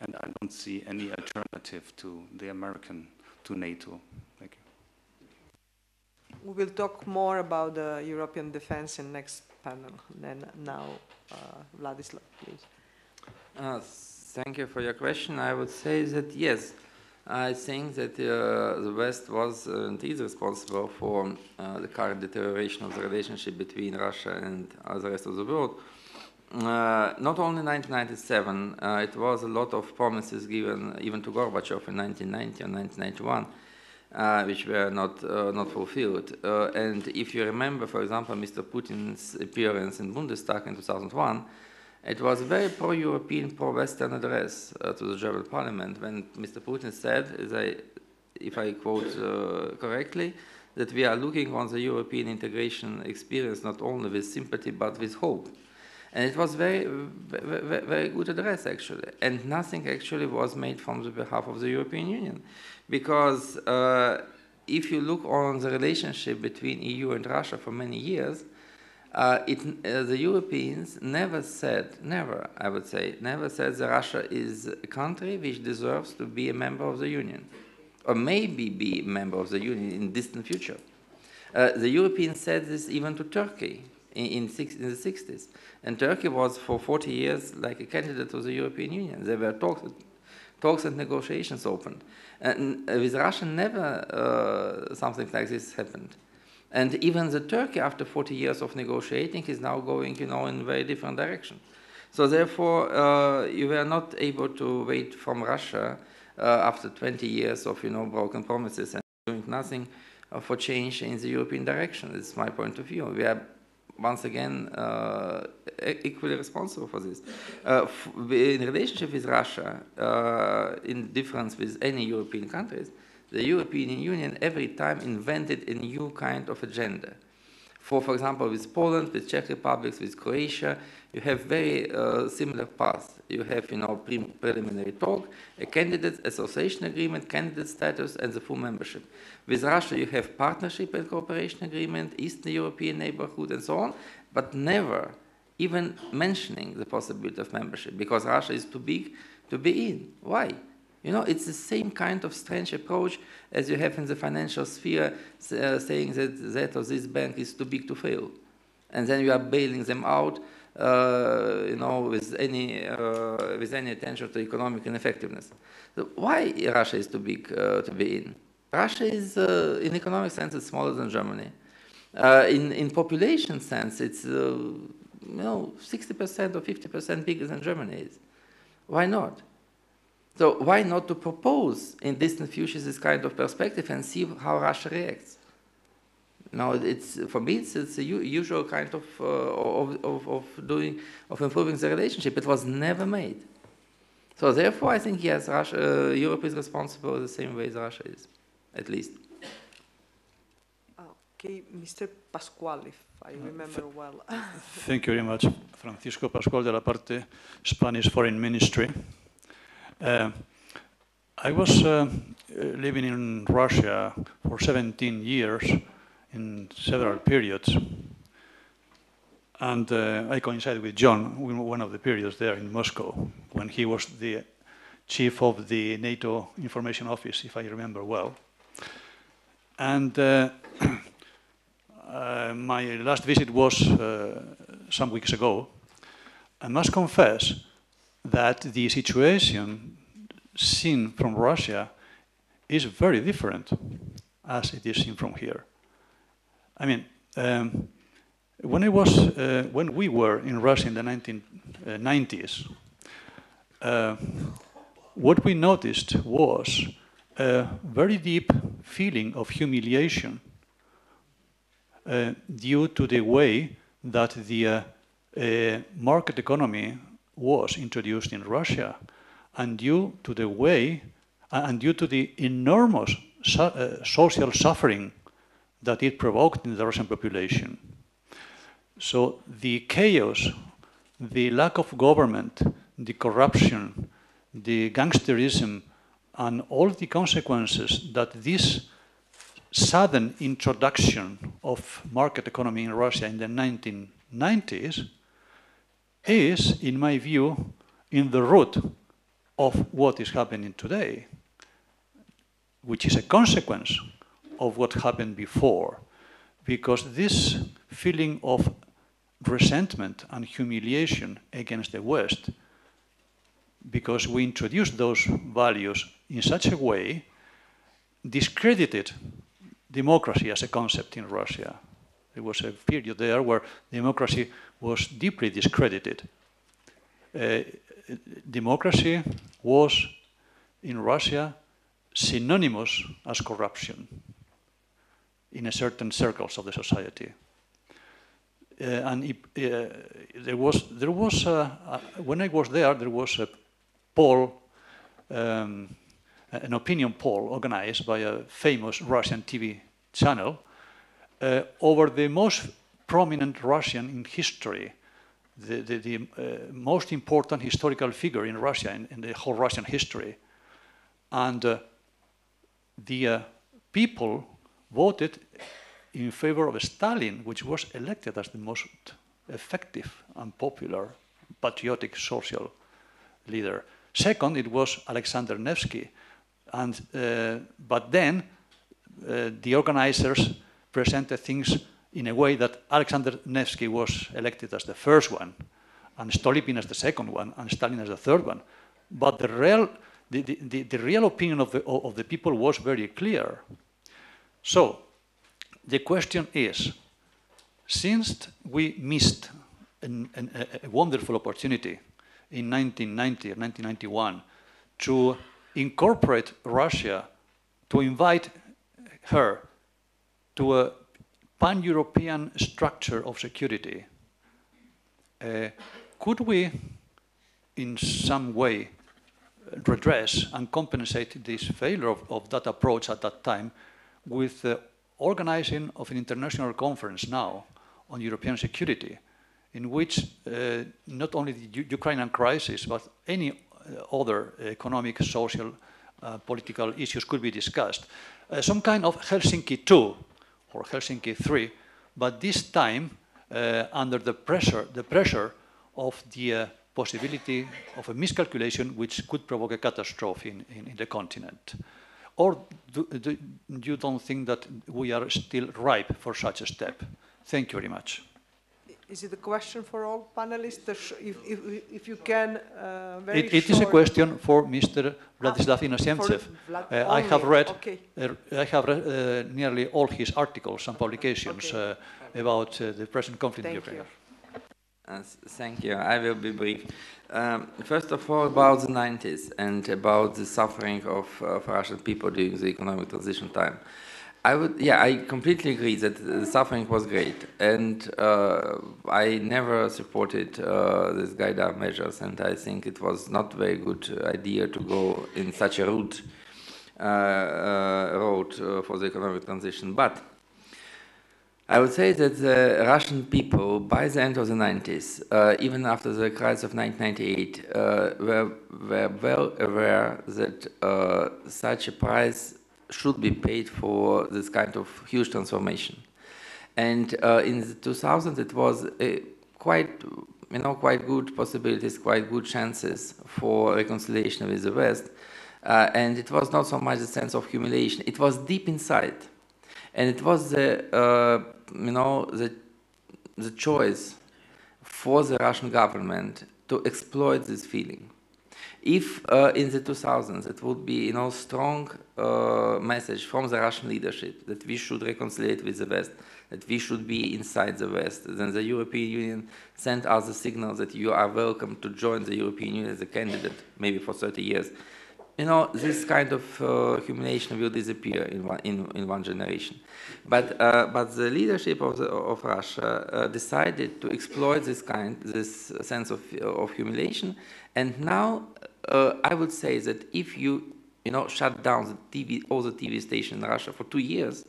and I don't see any alternative to the American, to NATO. Thank you. We will talk more about the European defense in next panel. Then now, uh, Vladislav, please. Uh, thank you for your question. I would say that yes, I think that uh, the West was and is responsible for the current deterioration of the relationship between Russia and the rest of the world. Uh, not only 1997, uh, it was a lot of promises given even to Gorbachev in 1990 and 1991 uh, which were not uh, not fulfilled. Uh, and if you remember, for example, Mr. Putin's appearance in Bundestag in 2001, it was a very pro-European, pro-Western address uh, to the German Parliament when Mr. Putin said, I, if I quote uh, correctly, that we are looking on the European integration experience not only with sympathy but with hope. And it was very, very, very good address actually, and nothing actually was made from the behalf of the European Union, because uh, if you look on the relationship between EU and Russia for many years, uh, it, uh, the Europeans never said, never, I would say, never said that Russia is a country which deserves to be a member of the Union, or maybe be a member of the Union in distant future. Uh, the Europeans said this even to Turkey in, in, six, in, the 60s. And Turkey was for 40 years like a candidate to the European Union. There were talks talks and negotiations opened. And uh, with Russia, never uh, something like this happened. And even the Turkey, after 40 years of negotiating, is now going, you know, in a very different direction. So therefore, uh, you were not able to wait from Russia uh, after 20 years of, you know, broken promises and doing nothing uh, for change in the European direction. It's my point of view. We are once again uh, equally responsible for this. Uh, in relationship with Russia, uh, in difference with any European countries, the European Union every time invented a new kind of agenda. For, for example, with Poland, with Czech Republic, with Croatia, you have very uh, similar paths. You have, you know, pre preliminary talk, a candidate association agreement, candidate status, and the full membership. With Russia, you have partnership and cooperation agreement, Eastern European neighborhood, and so on, but never even mentioning the possibility of membership because Russia is too big to be in. Why? You know, it's the same kind of strange approach as you have in the financial sphere, uh, saying that that or this bank is too big to fail, and then you are bailing them out, you know, with any uh, with any attention to economic ineffectiveness. So why Russia is too big uh, to be in? Russia is, uh, in economic sense, it's smaller than Germany. Uh, in in population sense, it's you know 60% or 50% bigger than Germany is. Why not? So why not to propose in distant future this kind of perspective and see how Russia reacts? Now, it's for me, it's, it's a u- usual kind of, uh, of, of, of doing of improving the relationship. It was never made. So therefore, I think yes, Russia, uh, Europe is responsible the same way as Russia is, at least. Okay, Mr. Pascual, if I remember well. (laughs) Thank you very much. Francisco Pascual de la parte Spanish Foreign Ministry. Uh, I was uh, uh, living in Russia for 17 years in several periods. And uh, I coincided with John in one of the periods there in Moscow when he was the chief of the NATO Information Office, if I remember well. And uh, (clears throat) uh, my last visit was uh, some weeks ago. I must confess that the situation seen from Russia is very different as it is seen from here. I mean, um, when I was, uh, when we were in Russia in the 1990s, uh, what we noticed was a very deep feeling of humiliation uh, due to the way that the uh, uh, market economy was introduced in Russia, and due to the way, and due to the enormous so, uh, social suffering that it provoked in the Russian population. So the chaos, the lack of government, the corruption, the gangsterism, and all the consequences that this sudden introduction of market economy in Russia in the 1990s is, in my view, in the root of what is happening today, which is a consequence of what happened before. Because this feeling of resentment and humiliation against the West, because we introduced those values in such a way, discredited democracy as a concept in Russia. There was a period there where democracy was deeply discredited. Uh, democracy was in Russia synonymous as corruption in a certain circles of the society. Uh, and it, uh, there was there was a, a, when I was there there was a poll, um, an opinion poll organized by a famous Russian TV channel uh, over the most prominent Russian in history, the, the, the uh, most important historical figure in Russia, in, in the whole Russian history. And uh, the uh, people voted in favor of Stalin, which was elected as the most effective and popular patriotic social leader. Second, it was Alexander Nevsky. And, uh, but then uh, the organizers presented things in a way that Alexander Nevsky was elected as the first one, and Stolypin as the second one, and Stalin as the third one. But the real the, the, the, real opinion of the, of the people was very clear. So, the question is, since we missed an, an, a, wonderful opportunity in 1990 or 1991 to incorporate Russia, to invite her to a pan-European structure of security, uh, could we, in some way, redress and compensate this failure of, of that approach at that time with the organizing of an international conference now on European security, in which uh, not only the U Ukrainian crisis, but any uh, other economic, social, uh, political issues could be discussed. Uh, some kind of Helsinki 2 or Helsinki 3, but this time uh, under the pressure, the pressure of the uh, possibility of a miscalculation which could provoke a catastrophe in, in, in the continent. Or do, do, you don't think that we are still ripe for such a step? Thank you very much. Is it a question for all panelists? If, if, if you can, uh, very it, it is a question for Mr. Vladislav ah, Inozemtsev. Uh, I have read, okay. uh, I have read uh, nearly all his articles and publications okay. Uh, about uh, the present conflict Thank in Ukraine. Uh, thank you. I will be brief. Um, first of all, about the 90s and about the suffering of, of Russian people during the economic transition time. I would, yeah, I completely agree that the suffering was great, and uh, I never supported uh, these Gaidar measures, and I think it was not a very good idea to go in such a route uh, uh road uh, for the economic transition. But I would say that the Russian people, by the end of the 90s, uh, even after the crisis of 1998, were, were well aware that such a price should be paid for this kind of huge transformation. And uh, in the 2000s, it was quite, you know, quite good possibilities, quite good chances for reconciliation with the West. Uh, and it was not so much a sense of humiliation; it was deep inside, and it was the, uh, you know, the the choice for the Russian government to exploit this feeling. If uh, in the 2000s it would be you know strong uh, message from the Russian leadership that we should reconcile with the West, that we should be inside the West, then the European Union sent us a signal that you are welcome to join the European Union as a candidate, maybe for 30 years. You know, this kind of uh, humiliation will disappear in one, in, in one generation. But, uh, but the leadership of, the, of Russia uh, decided to exploit this kind, this sense of, of humiliation, and now uh, I would say that if you, you know, shut down the TV, all the TV stations in Russia for two years,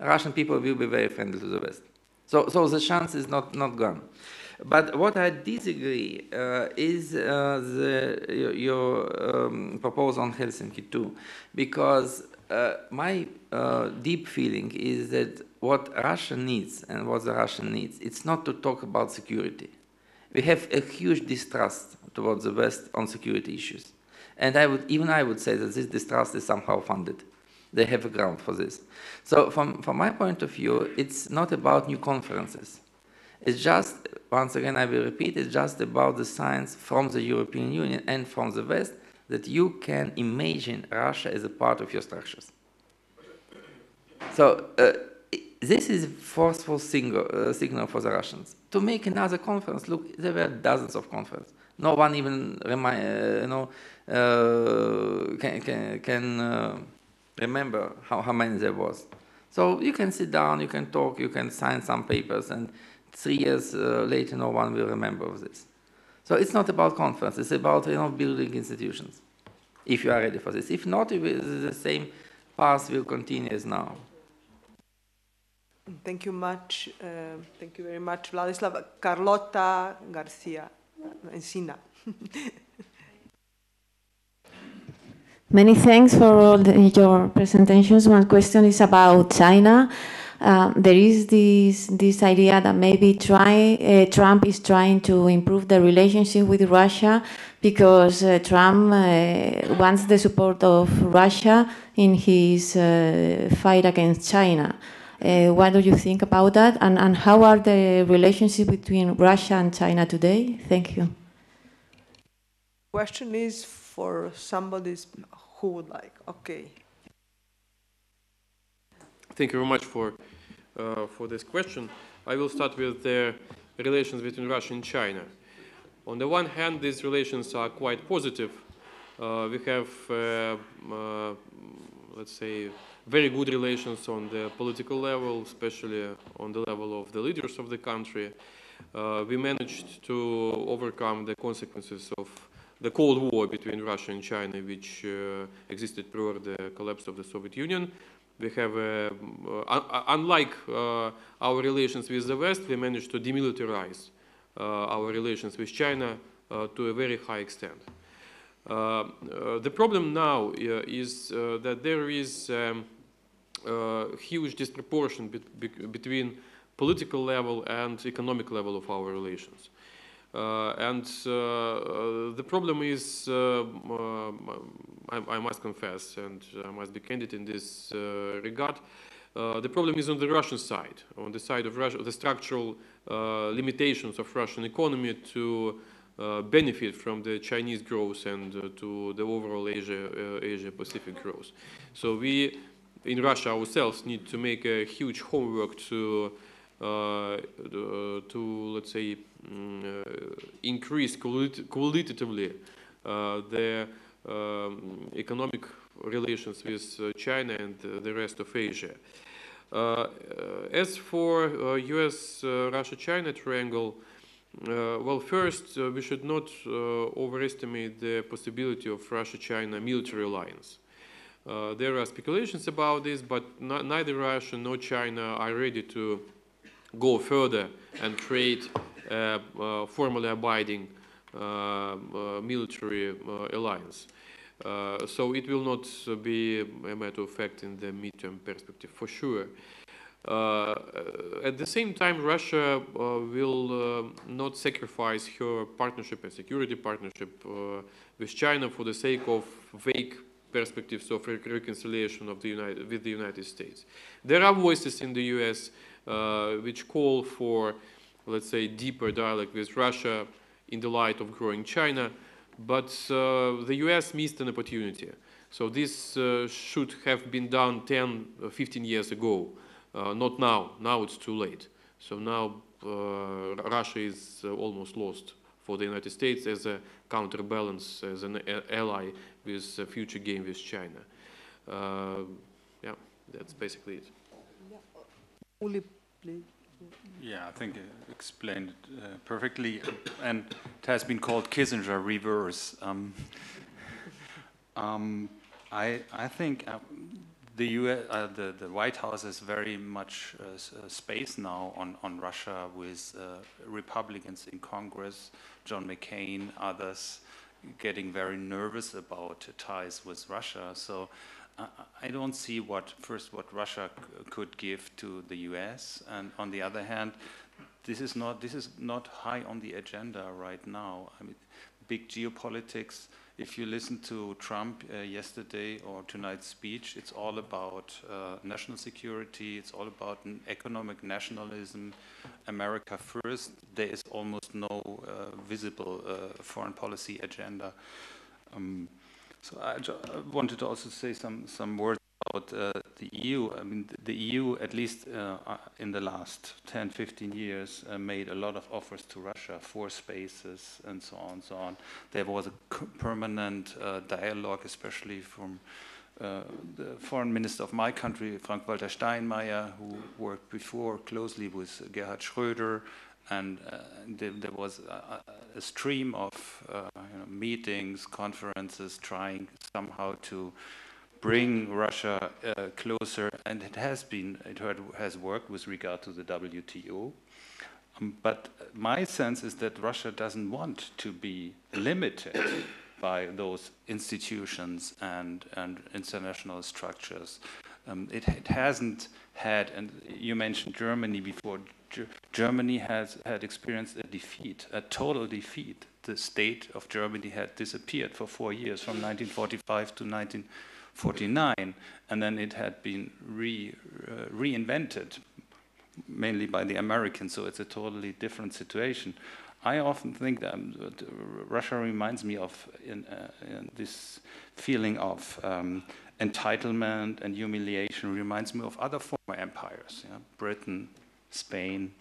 Russian people will be very friendly to the West. So, so the chance is not, not gone. But what I disagree uh, is uh, the, your, um, proposal on Helsinki 2, because uh, my uh, deep feeling is that what Russia needs and what the Russian needs, it's not to talk about security. We have a huge distrust towards the West on security issues. And I would, even I would say that this distrust is somehow funded. They have a ground for this. So from, from my point of view, it's not about new conferences. It's just, once again, I will repeat, it's just about the science from the European Union and from the West that you can imagine Russia as a part of your structures. So uh, this is a forceful signal, uh, signal for the Russians. To make another conference, look, there were dozens of conferences. No one even uh, you know, uh, can, can, can uh, remember how, how many there was. So you can sit down, you can talk, you can sign some papers, and three years uh, later, no one will remember this. So it's not about conference, it's about you know, building institutions, if you are ready for this. If not, the same path will continue as now. Thank you much. Uh, thank you very much, Vladislav. Carlota Garcia. Encina. Many thanks for all the, your presentations. One question is about China. Uh, there is this this idea that maybe try, uh, Trump is trying to improve the relationship with Russia because uh, Trump uh, wants the support of Russia in his uh, fight against China. Uh, what do you think about that? And, and how are the relationships between Russia and China today? Thank you. Question is for somebody who would like. Okay. Thank you very much for, uh, for this question. I will start with the relations between Russia and China. On the one hand, these relations are quite positive. Uh, we have, uh, uh let's say, very good relations on the political level, especially on the level of the leaders of the country. Uh, we managed to overcome the consequences of the Cold War between Russia and China, which uh, existed prior to the collapse of the Soviet Union. We have, uh, uh unlike uh, our relations with the West, we managed to demilitarize uh, our relations with China to a very high extent. the problem now is that there is um, a huge disproportion be be between political level and economic level of our relations. Uh, and uh, uh, the problem is, I, I, must confess, and I must be candid in this regard, the problem is on the Russian side, on the side of Russia, the structural limitations of Russian economy to uh, benefit from the Chinese growth and uh, to the overall Asia, uh, Asia Pacific growth. So we in Russia ourselves need to make a huge homework to uh, to let's say um, increase qualitatively uh, the um, economic relations with China and the rest of Asia. Uh, as for uh, U.S. Russia-China triangle, well, first we should not overestimate the possibility of Russia-China military alliance. Uh, there are speculations about this, but neither Russia nor China are ready to go further and create a, a formally abiding uh, uh, military uh, alliance. Uh, so it will not be a matter of fact in the midterm perspective for sure. Uh, at the same time, Russia uh, will not sacrifice her partnership and security partnership with China for the sake of vague perspectives of reconciliation of the United, with the United States. There are voices in the US uh, which call for, let's say, deeper dialogue with Russia in the light of growing China, but uh, the US missed an opportunity. So this uh, should have been done 10, 15 years ago, uh, not now. Now it's too late. So now uh, Russia is uh, almost lost for the United States as a counterbalance, as an ally with a future game with China. Uh, yeah, that's basically it. Uli, Yeah, I think it explained uh, perfectly, and it has been called Kissinger reverse. Um, um, I I think uh, the US, uh, the the White House has very much uh, uh, space now on on Russia with uh, Republicans in Congress, John McCain, others getting very nervous about ties with Russia. So I don't see what first what Russia could give to the U.S. and on the other hand, this is not this is not high on the agenda right now. I mean, big geopolitics. If you listen to Trump uh, yesterday or tonight's speech, it's all about uh, national security. It's all about economic nationalism, America first. There is almost no uh, visible uh, foreign policy agenda. Um, so I, wanted to also say some some words about uh, the EU. I mean, the, the EU, at least uh, uh, in the last 10, 15 years, uh, made a lot of offers to Russia for spaces and so on and so on. There was a permanent uh, dialogue, especially from uh, the foreign minister of my country, Frank-Walter Steinmeier, who worked before closely with Gerhard Schröder, and uh, there, there, was a, a stream of uh, you know, meetings, conferences, trying somehow to bring Russia uh, closer, and it has been, it has worked with regard to the WTO. Um, but my sense is that Russia doesn't want to be limited by those institutions and, and international structures. Um, it, it, hasn't had, and you mentioned Germany before, Germany has had experienced a defeat, a total defeat. The state of Germany had disappeared for four years, from 1945 to 1949, and then it had been re, uh, reinvented mainly by the Americans, so it's a totally different situation. I often think that um, Russia reminds me of in, uh, in this feeling of um, entitlement and humiliation. Reminds me of other former empires, yeah? Britain, Spain,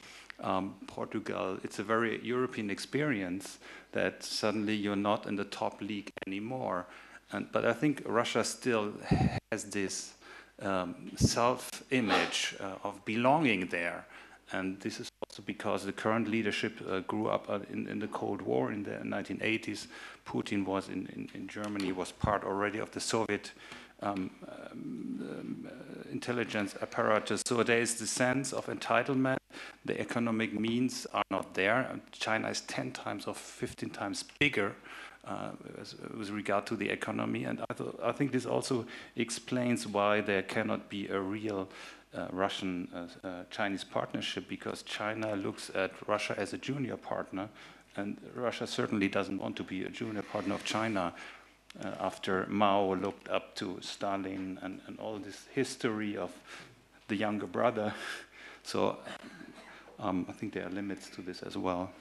um, Portugal. It's a very European experience that suddenly you're not in the top league anymore. And, but I think Russia still has this um, self-image uh, of belonging there. And this is also because the current leadership uh, grew up uh, in, in, the Cold War in the 1980s. Putin was in, in, in Germany, was part already of the Soviet um, um, intelligence apparatus. So there is the sense of entitlement. The economic means are not there. China is 10 times or 15 times bigger uh, with regard to the economy. And I, th I, think this also explains why there cannot be a real uh, Russian-Chinese uh, uh, partnership because China looks at Russia as a junior partner and Russia certainly doesn't want to be a junior partner of China uh, after Mao looked up to Stalin and, and all this history of the younger brother. (laughs) So um, I think there are limits to this as well.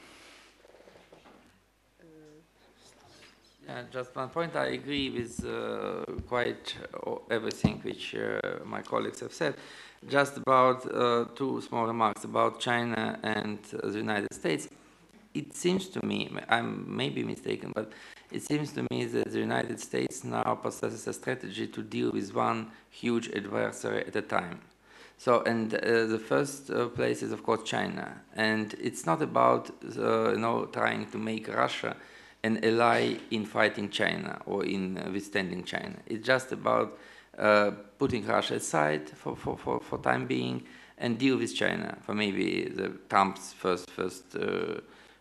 Yeah, just one point. I agree with uh, quite everything which uh, my colleagues have said. Just about uh, two small remarks about China and uh, the United States. It seems to me, I may be mistaken, but it seems to me that the United States now possesses a strategy to deal with one huge adversary at a time. So, and uh, the first uh, place is, of course, China. And it's not about, uh, you know, trying to make Russia an ally in fighting China or in uh, withstanding China. It's just about uh, putting Russia aside for, for, for, for time being and deal with China for maybe the Trump's first, first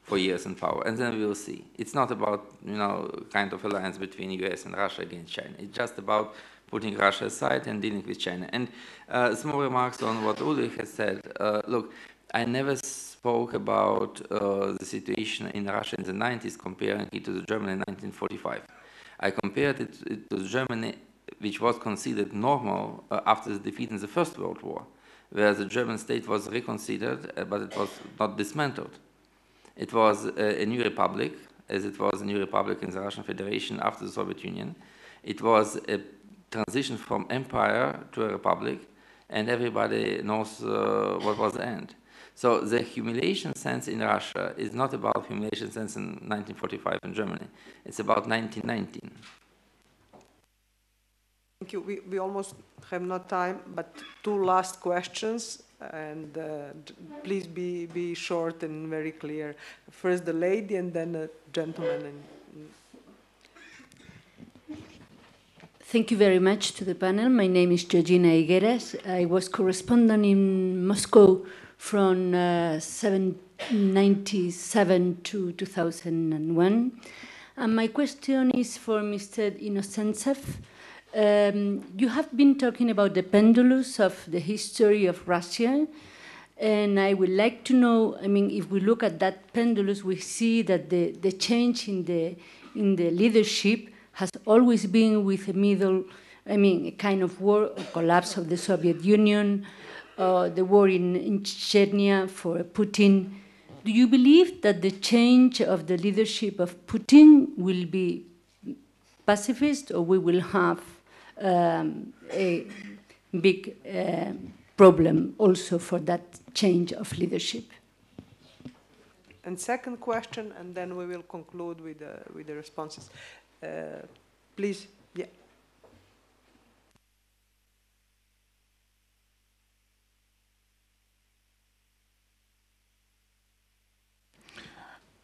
four years in power, and then we will see. It's not about, you know, kind of alliance between US and Russia against China. It's just about putting Russia aside and dealing with China. And uh, small remarks on what Ulrich has said. Uh, look, I never spoke about uh, the situation in Russia in the 90s comparing it to the Germany in 1945. I compared it, it to Germany, which was considered normal uh, after the defeat in the First World War, where the German state was reconsidered, uh, but it was not dismantled. It was a, new republic, as it was a new republic in the Russian Federation after the Soviet Union. It was a transition from empire to a republic, and everybody knows uh, what was the end. So the humiliation sense in Russia is not about humiliation sense in 1945 in Germany. It's about 1919. Thank you. We, we almost have no time, but two last questions, and uh, please be, be short and very clear. First the lady, and then the gentleman. And, Thank you very much to the panel. My name is Georgina Higueras. I was correspondent in Moscow from uh, 1997 to 2001. And my question is for Mr. Inozemtsev. Um, you have been talking about the pendulums of the history of Russia, and I would like to know, I mean, if we look at that pendulum, we see that the, the change in the, in the leadership has always been with a middle, I mean, a kind of war, a collapse of the Soviet Union, uh, the war in, in Chechnya for Putin. Do you believe that the change of the leadership of Putin will be pacifist or we will have um, a big uh, problem also for that change of leadership? And second question, and then we will conclude with, uh, with the responses. Uh, please.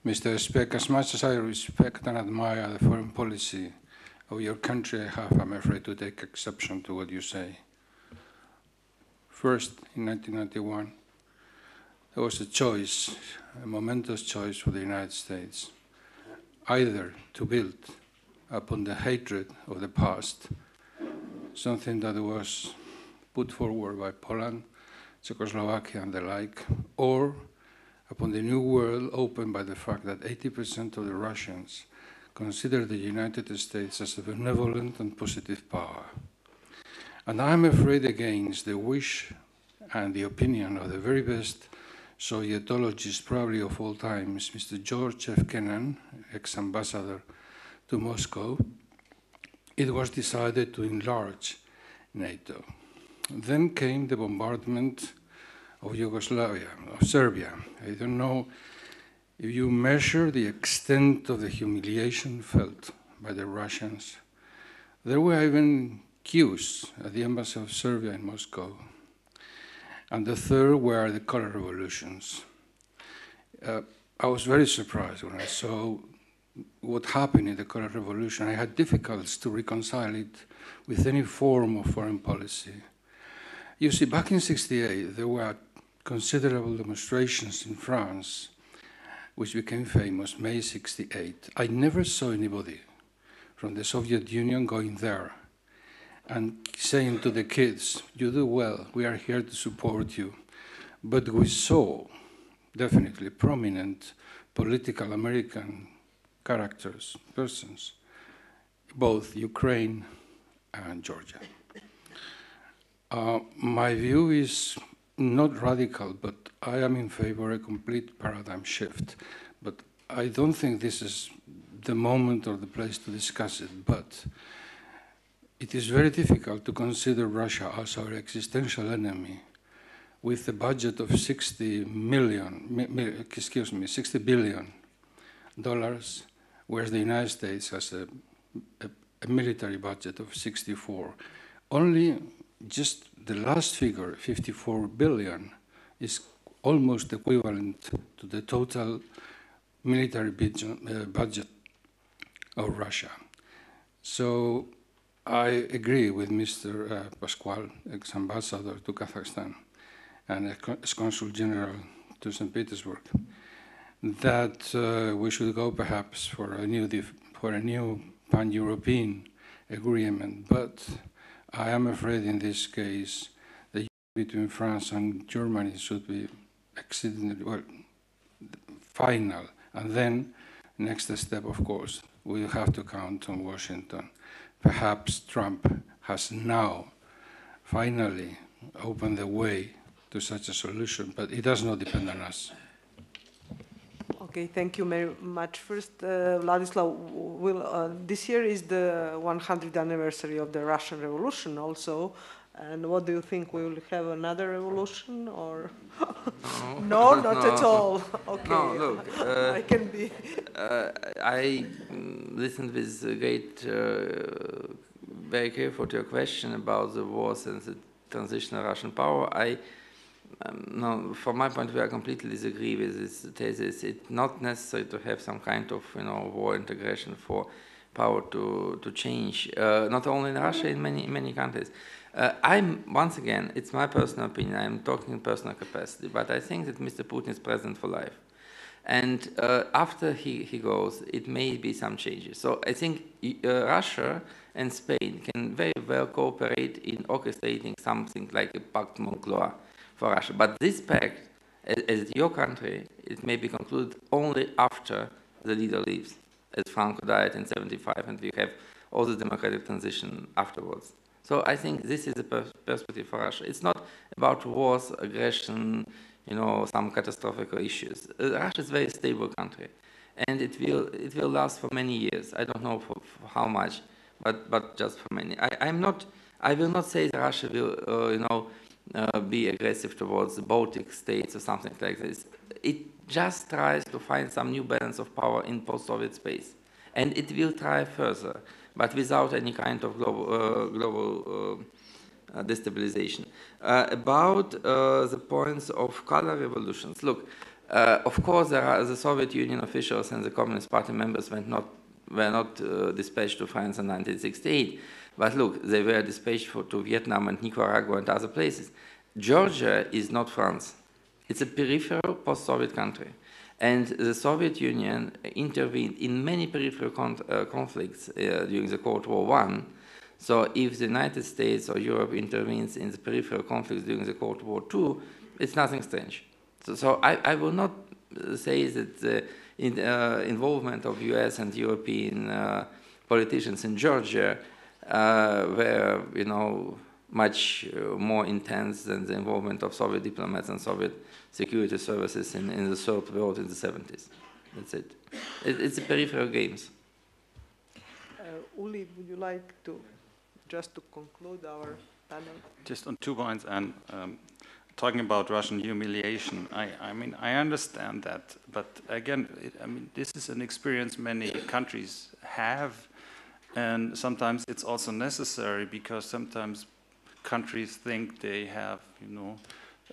Mr. Speaker, as much as I respect and admire the foreign policy of your country, I have, I'm afraid, to take exception to what you say. First, in 1991, there was a choice, a momentous choice for the United States, either to build upon the hatred of the past, something that was put forward by Poland, Czechoslovakia, and the like, or upon the new world opened by the fact that 80% of the Russians consider the United States as a benevolent and positive power. And I'm afraid against the wish and the opinion of the very best Sovietologist probably of all times, Mr. George F. Kennan, ex-ambassador to Moscow, it was decided to enlarge NATO. Then came the bombardment of Yugoslavia, of Serbia. I don't know if you measure the extent of the humiliation felt by the Russians. There were even queues at the embassy of Serbia in Moscow. And the third were the color revolutions. Uh, I was very surprised when I saw what happened in the color revolution. I had difficulties to reconcile it with any form of foreign policy. You see, back in 68, there were considerable demonstrations in France, which became famous, May 68. I never saw anybody from the Soviet Union going there and saying to the kids, you do well, we are here to support you. But we saw definitely prominent political American characters, persons, both Ukraine and Georgia. Uh, my view is not radical, but I am in favor of a complete paradigm shift. But I don't think this is the moment or the place to discuss it. But it is very difficult to consider Russia as our existential enemy with a budget of 60 million, excuse me, 60 billion dollars, whereas the United States has a, a, a military budget of 64. Only just the last figure, 54 billion, is almost equivalent to the total military uh, budget of Russia. So I agree with Mr. Uh, Pascual, ex-ambassador to Kazakhstan and ex-consul general to St. Petersburg, that uh, we should go perhaps for a new for a new pan-European agreement. But I am afraid in this case the union between France and Germany should be exceedingly well final, and then next step, of course, we have to count on Washington perhaps Trump has now finally opened the way to such a solution, but it does not depend on us. Okay, thank you very much. First, uh, Vladislav, will, uh, this year is the 100th anniversary of the Russian Revolution also. And what do you think? We will have another revolution or? No, no not no. at all. Okay. No, look. Uh, I can be. Uh, I mm, listened with great, uh, very careful to your question about the wars and the transitional Russian power. I, um, no, from my point of view, I completely disagree with this thesis. It's not necessary to have some kind of, you know, war integration for power to to change. Uh, not only in Russia, in many many countries. Uh, I'm, once again, it's my personal opinion, I'm talking in personal capacity, but I think that Mr. Putin is president for life. And uh, after he, he goes, it may be some changes. So I think uh, Russia and Spain can very well cooperate in orchestrating something like a Pact Moncloa for Russia. But this pact, as, as your country, it may be concluded only after the leader leaves, as Franco died in 75, and we have all the democratic transition afterwards. So I think this is a pers perspective for Russia. It's not about wars, aggression, you know, some catastrophic issues. Uh, Russia is a very stable country, and it will it will last for many years. I don't know for, for how much, but but just for many. I, I'm not. I will not say that Russia will, uh, you know, uh, be aggressive towards the Baltic states or something like this. It just tries to find some new balance of power in post-Soviet space, and it will try further but without any kind of global, uh, global uh, destabilization. Uh, about the points of color revolutions, look, of course, there are the Soviet Union officials and the Communist Party members went not, were not dispatched to France in 1968. But look, they were dispatched for, to Vietnam and Nicaragua and other places. Georgia is not France. It's a peripheral post-Soviet country. And the Soviet Union intervened in many peripheral con uh, conflicts uh, during the Cold War I. So if the United States or Europe intervenes in the peripheral conflicts during the Cold War II, it's nothing strange. So, so I, I, will not say that the in, uh, involvement of US and European uh, politicians in Georgia were, you know, much uh, more intense than the involvement of Soviet diplomats and Soviet security services in, in the third world in the 70s. That's it. it it's a peripheral games. Uh, Uli, would you like to, just to conclude our panel? Just on two points, and um, talking about Russian humiliation, I, I mean, I understand that, but again, it, I mean, this is an experience many countries have, and sometimes it's also necessary because sometimes countries think they have, you know,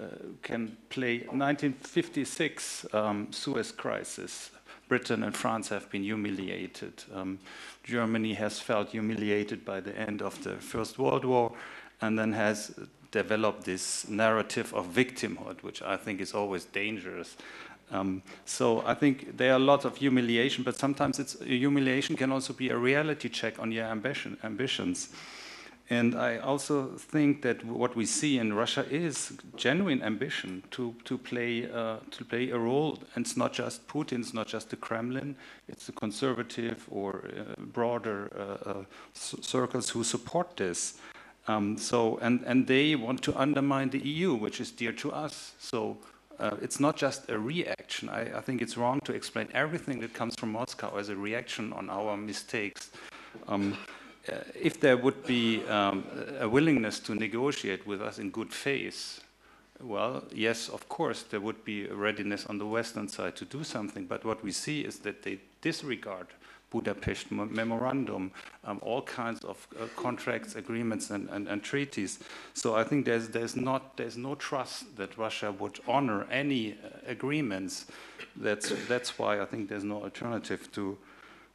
uh, can play 1956 um, Suez crisis. Britain and France have been humiliated. Um, Germany has felt humiliated by the end of the First World War and then has developed this narrative of victimhood, which I think is always dangerous. Um, so I think there are a lot of humiliation, but sometimes it's humiliation can also be a reality check on your ambition, ambitions. And I also think that what we see in Russia is genuine ambition to, to, play, uh, to play a role. And it's not just Putin, it's not just the Kremlin, it's the conservative or uh, broader uh, uh circles who support this. Um, so, and, and they want to undermine the EU, which is dear to us. So uh, it's not just a reaction. I, I think it's wrong to explain everything that comes from Moscow as a reaction on our mistakes. Um, uh, if there would be um, a willingness to negotiate with us in good faith, well, yes, of course, there would be a readiness on the Western side to do something, but what we see is that they disregard Budapest memorandum, um, all kinds of uh, contracts, agreements, and, and, and, treaties. So I think there's, there's, not, there's no trust that Russia would honor any uh, agreements. That's, that's why I think there's no alternative to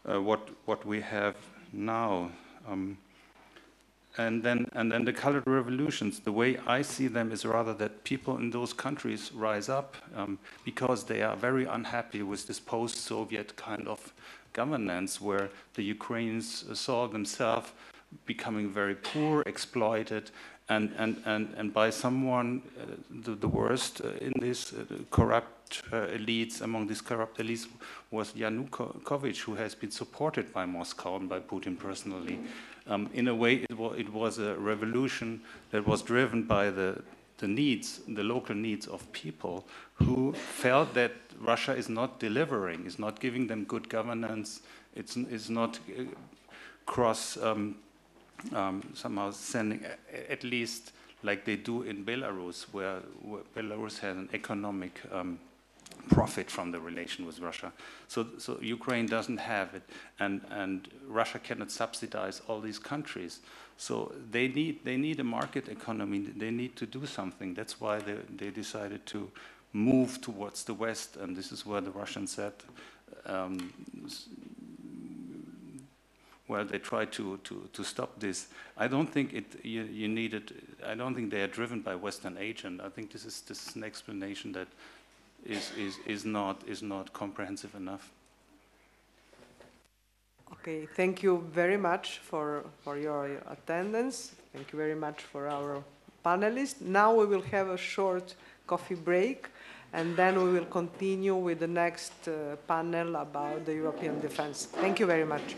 uh, what, what we have now. Um, and then, and then the colored revolutions, the way I see them is rather that people in those countries rise up um, because they are very unhappy with this post-Soviet kind of governance where the Ukrainians saw themselves becoming very poor, exploited, and, and, and, and by someone, uh, the, the, worst uh, in this uh, corrupt uh, elites, among these corrupt elites, was Yanukovych, who has been supported by Moscow and by Putin personally. Um, in a way, it, wa it was a revolution that was driven by the, the needs, the local needs of people who felt that Russia is not delivering, is not giving them good governance, it's, it's not uh, cross um, um, somehow sending, at least like they do in Belarus, where, where Belarus has an economic um, profit from the relation with Russia. So, so Ukraine doesn't have it, and, and Russia cannot subsidize all these countries. So they need, they need a market economy. They need to do something. That's why they, they decided to move towards the West, and this is where the Russians said, um, well, they try to, to, to stop this. I don't think it, you, you need it, I don't think they are driven by Western agent. I think this is, this is an explanation that is, is, is, not, is not comprehensive enough. Okay, thank you very much for, for your attendance. Thank you very much for our panelists. Now we will have a short coffee break and then we will continue with the next uh, panel about the European defense. Thank you very much.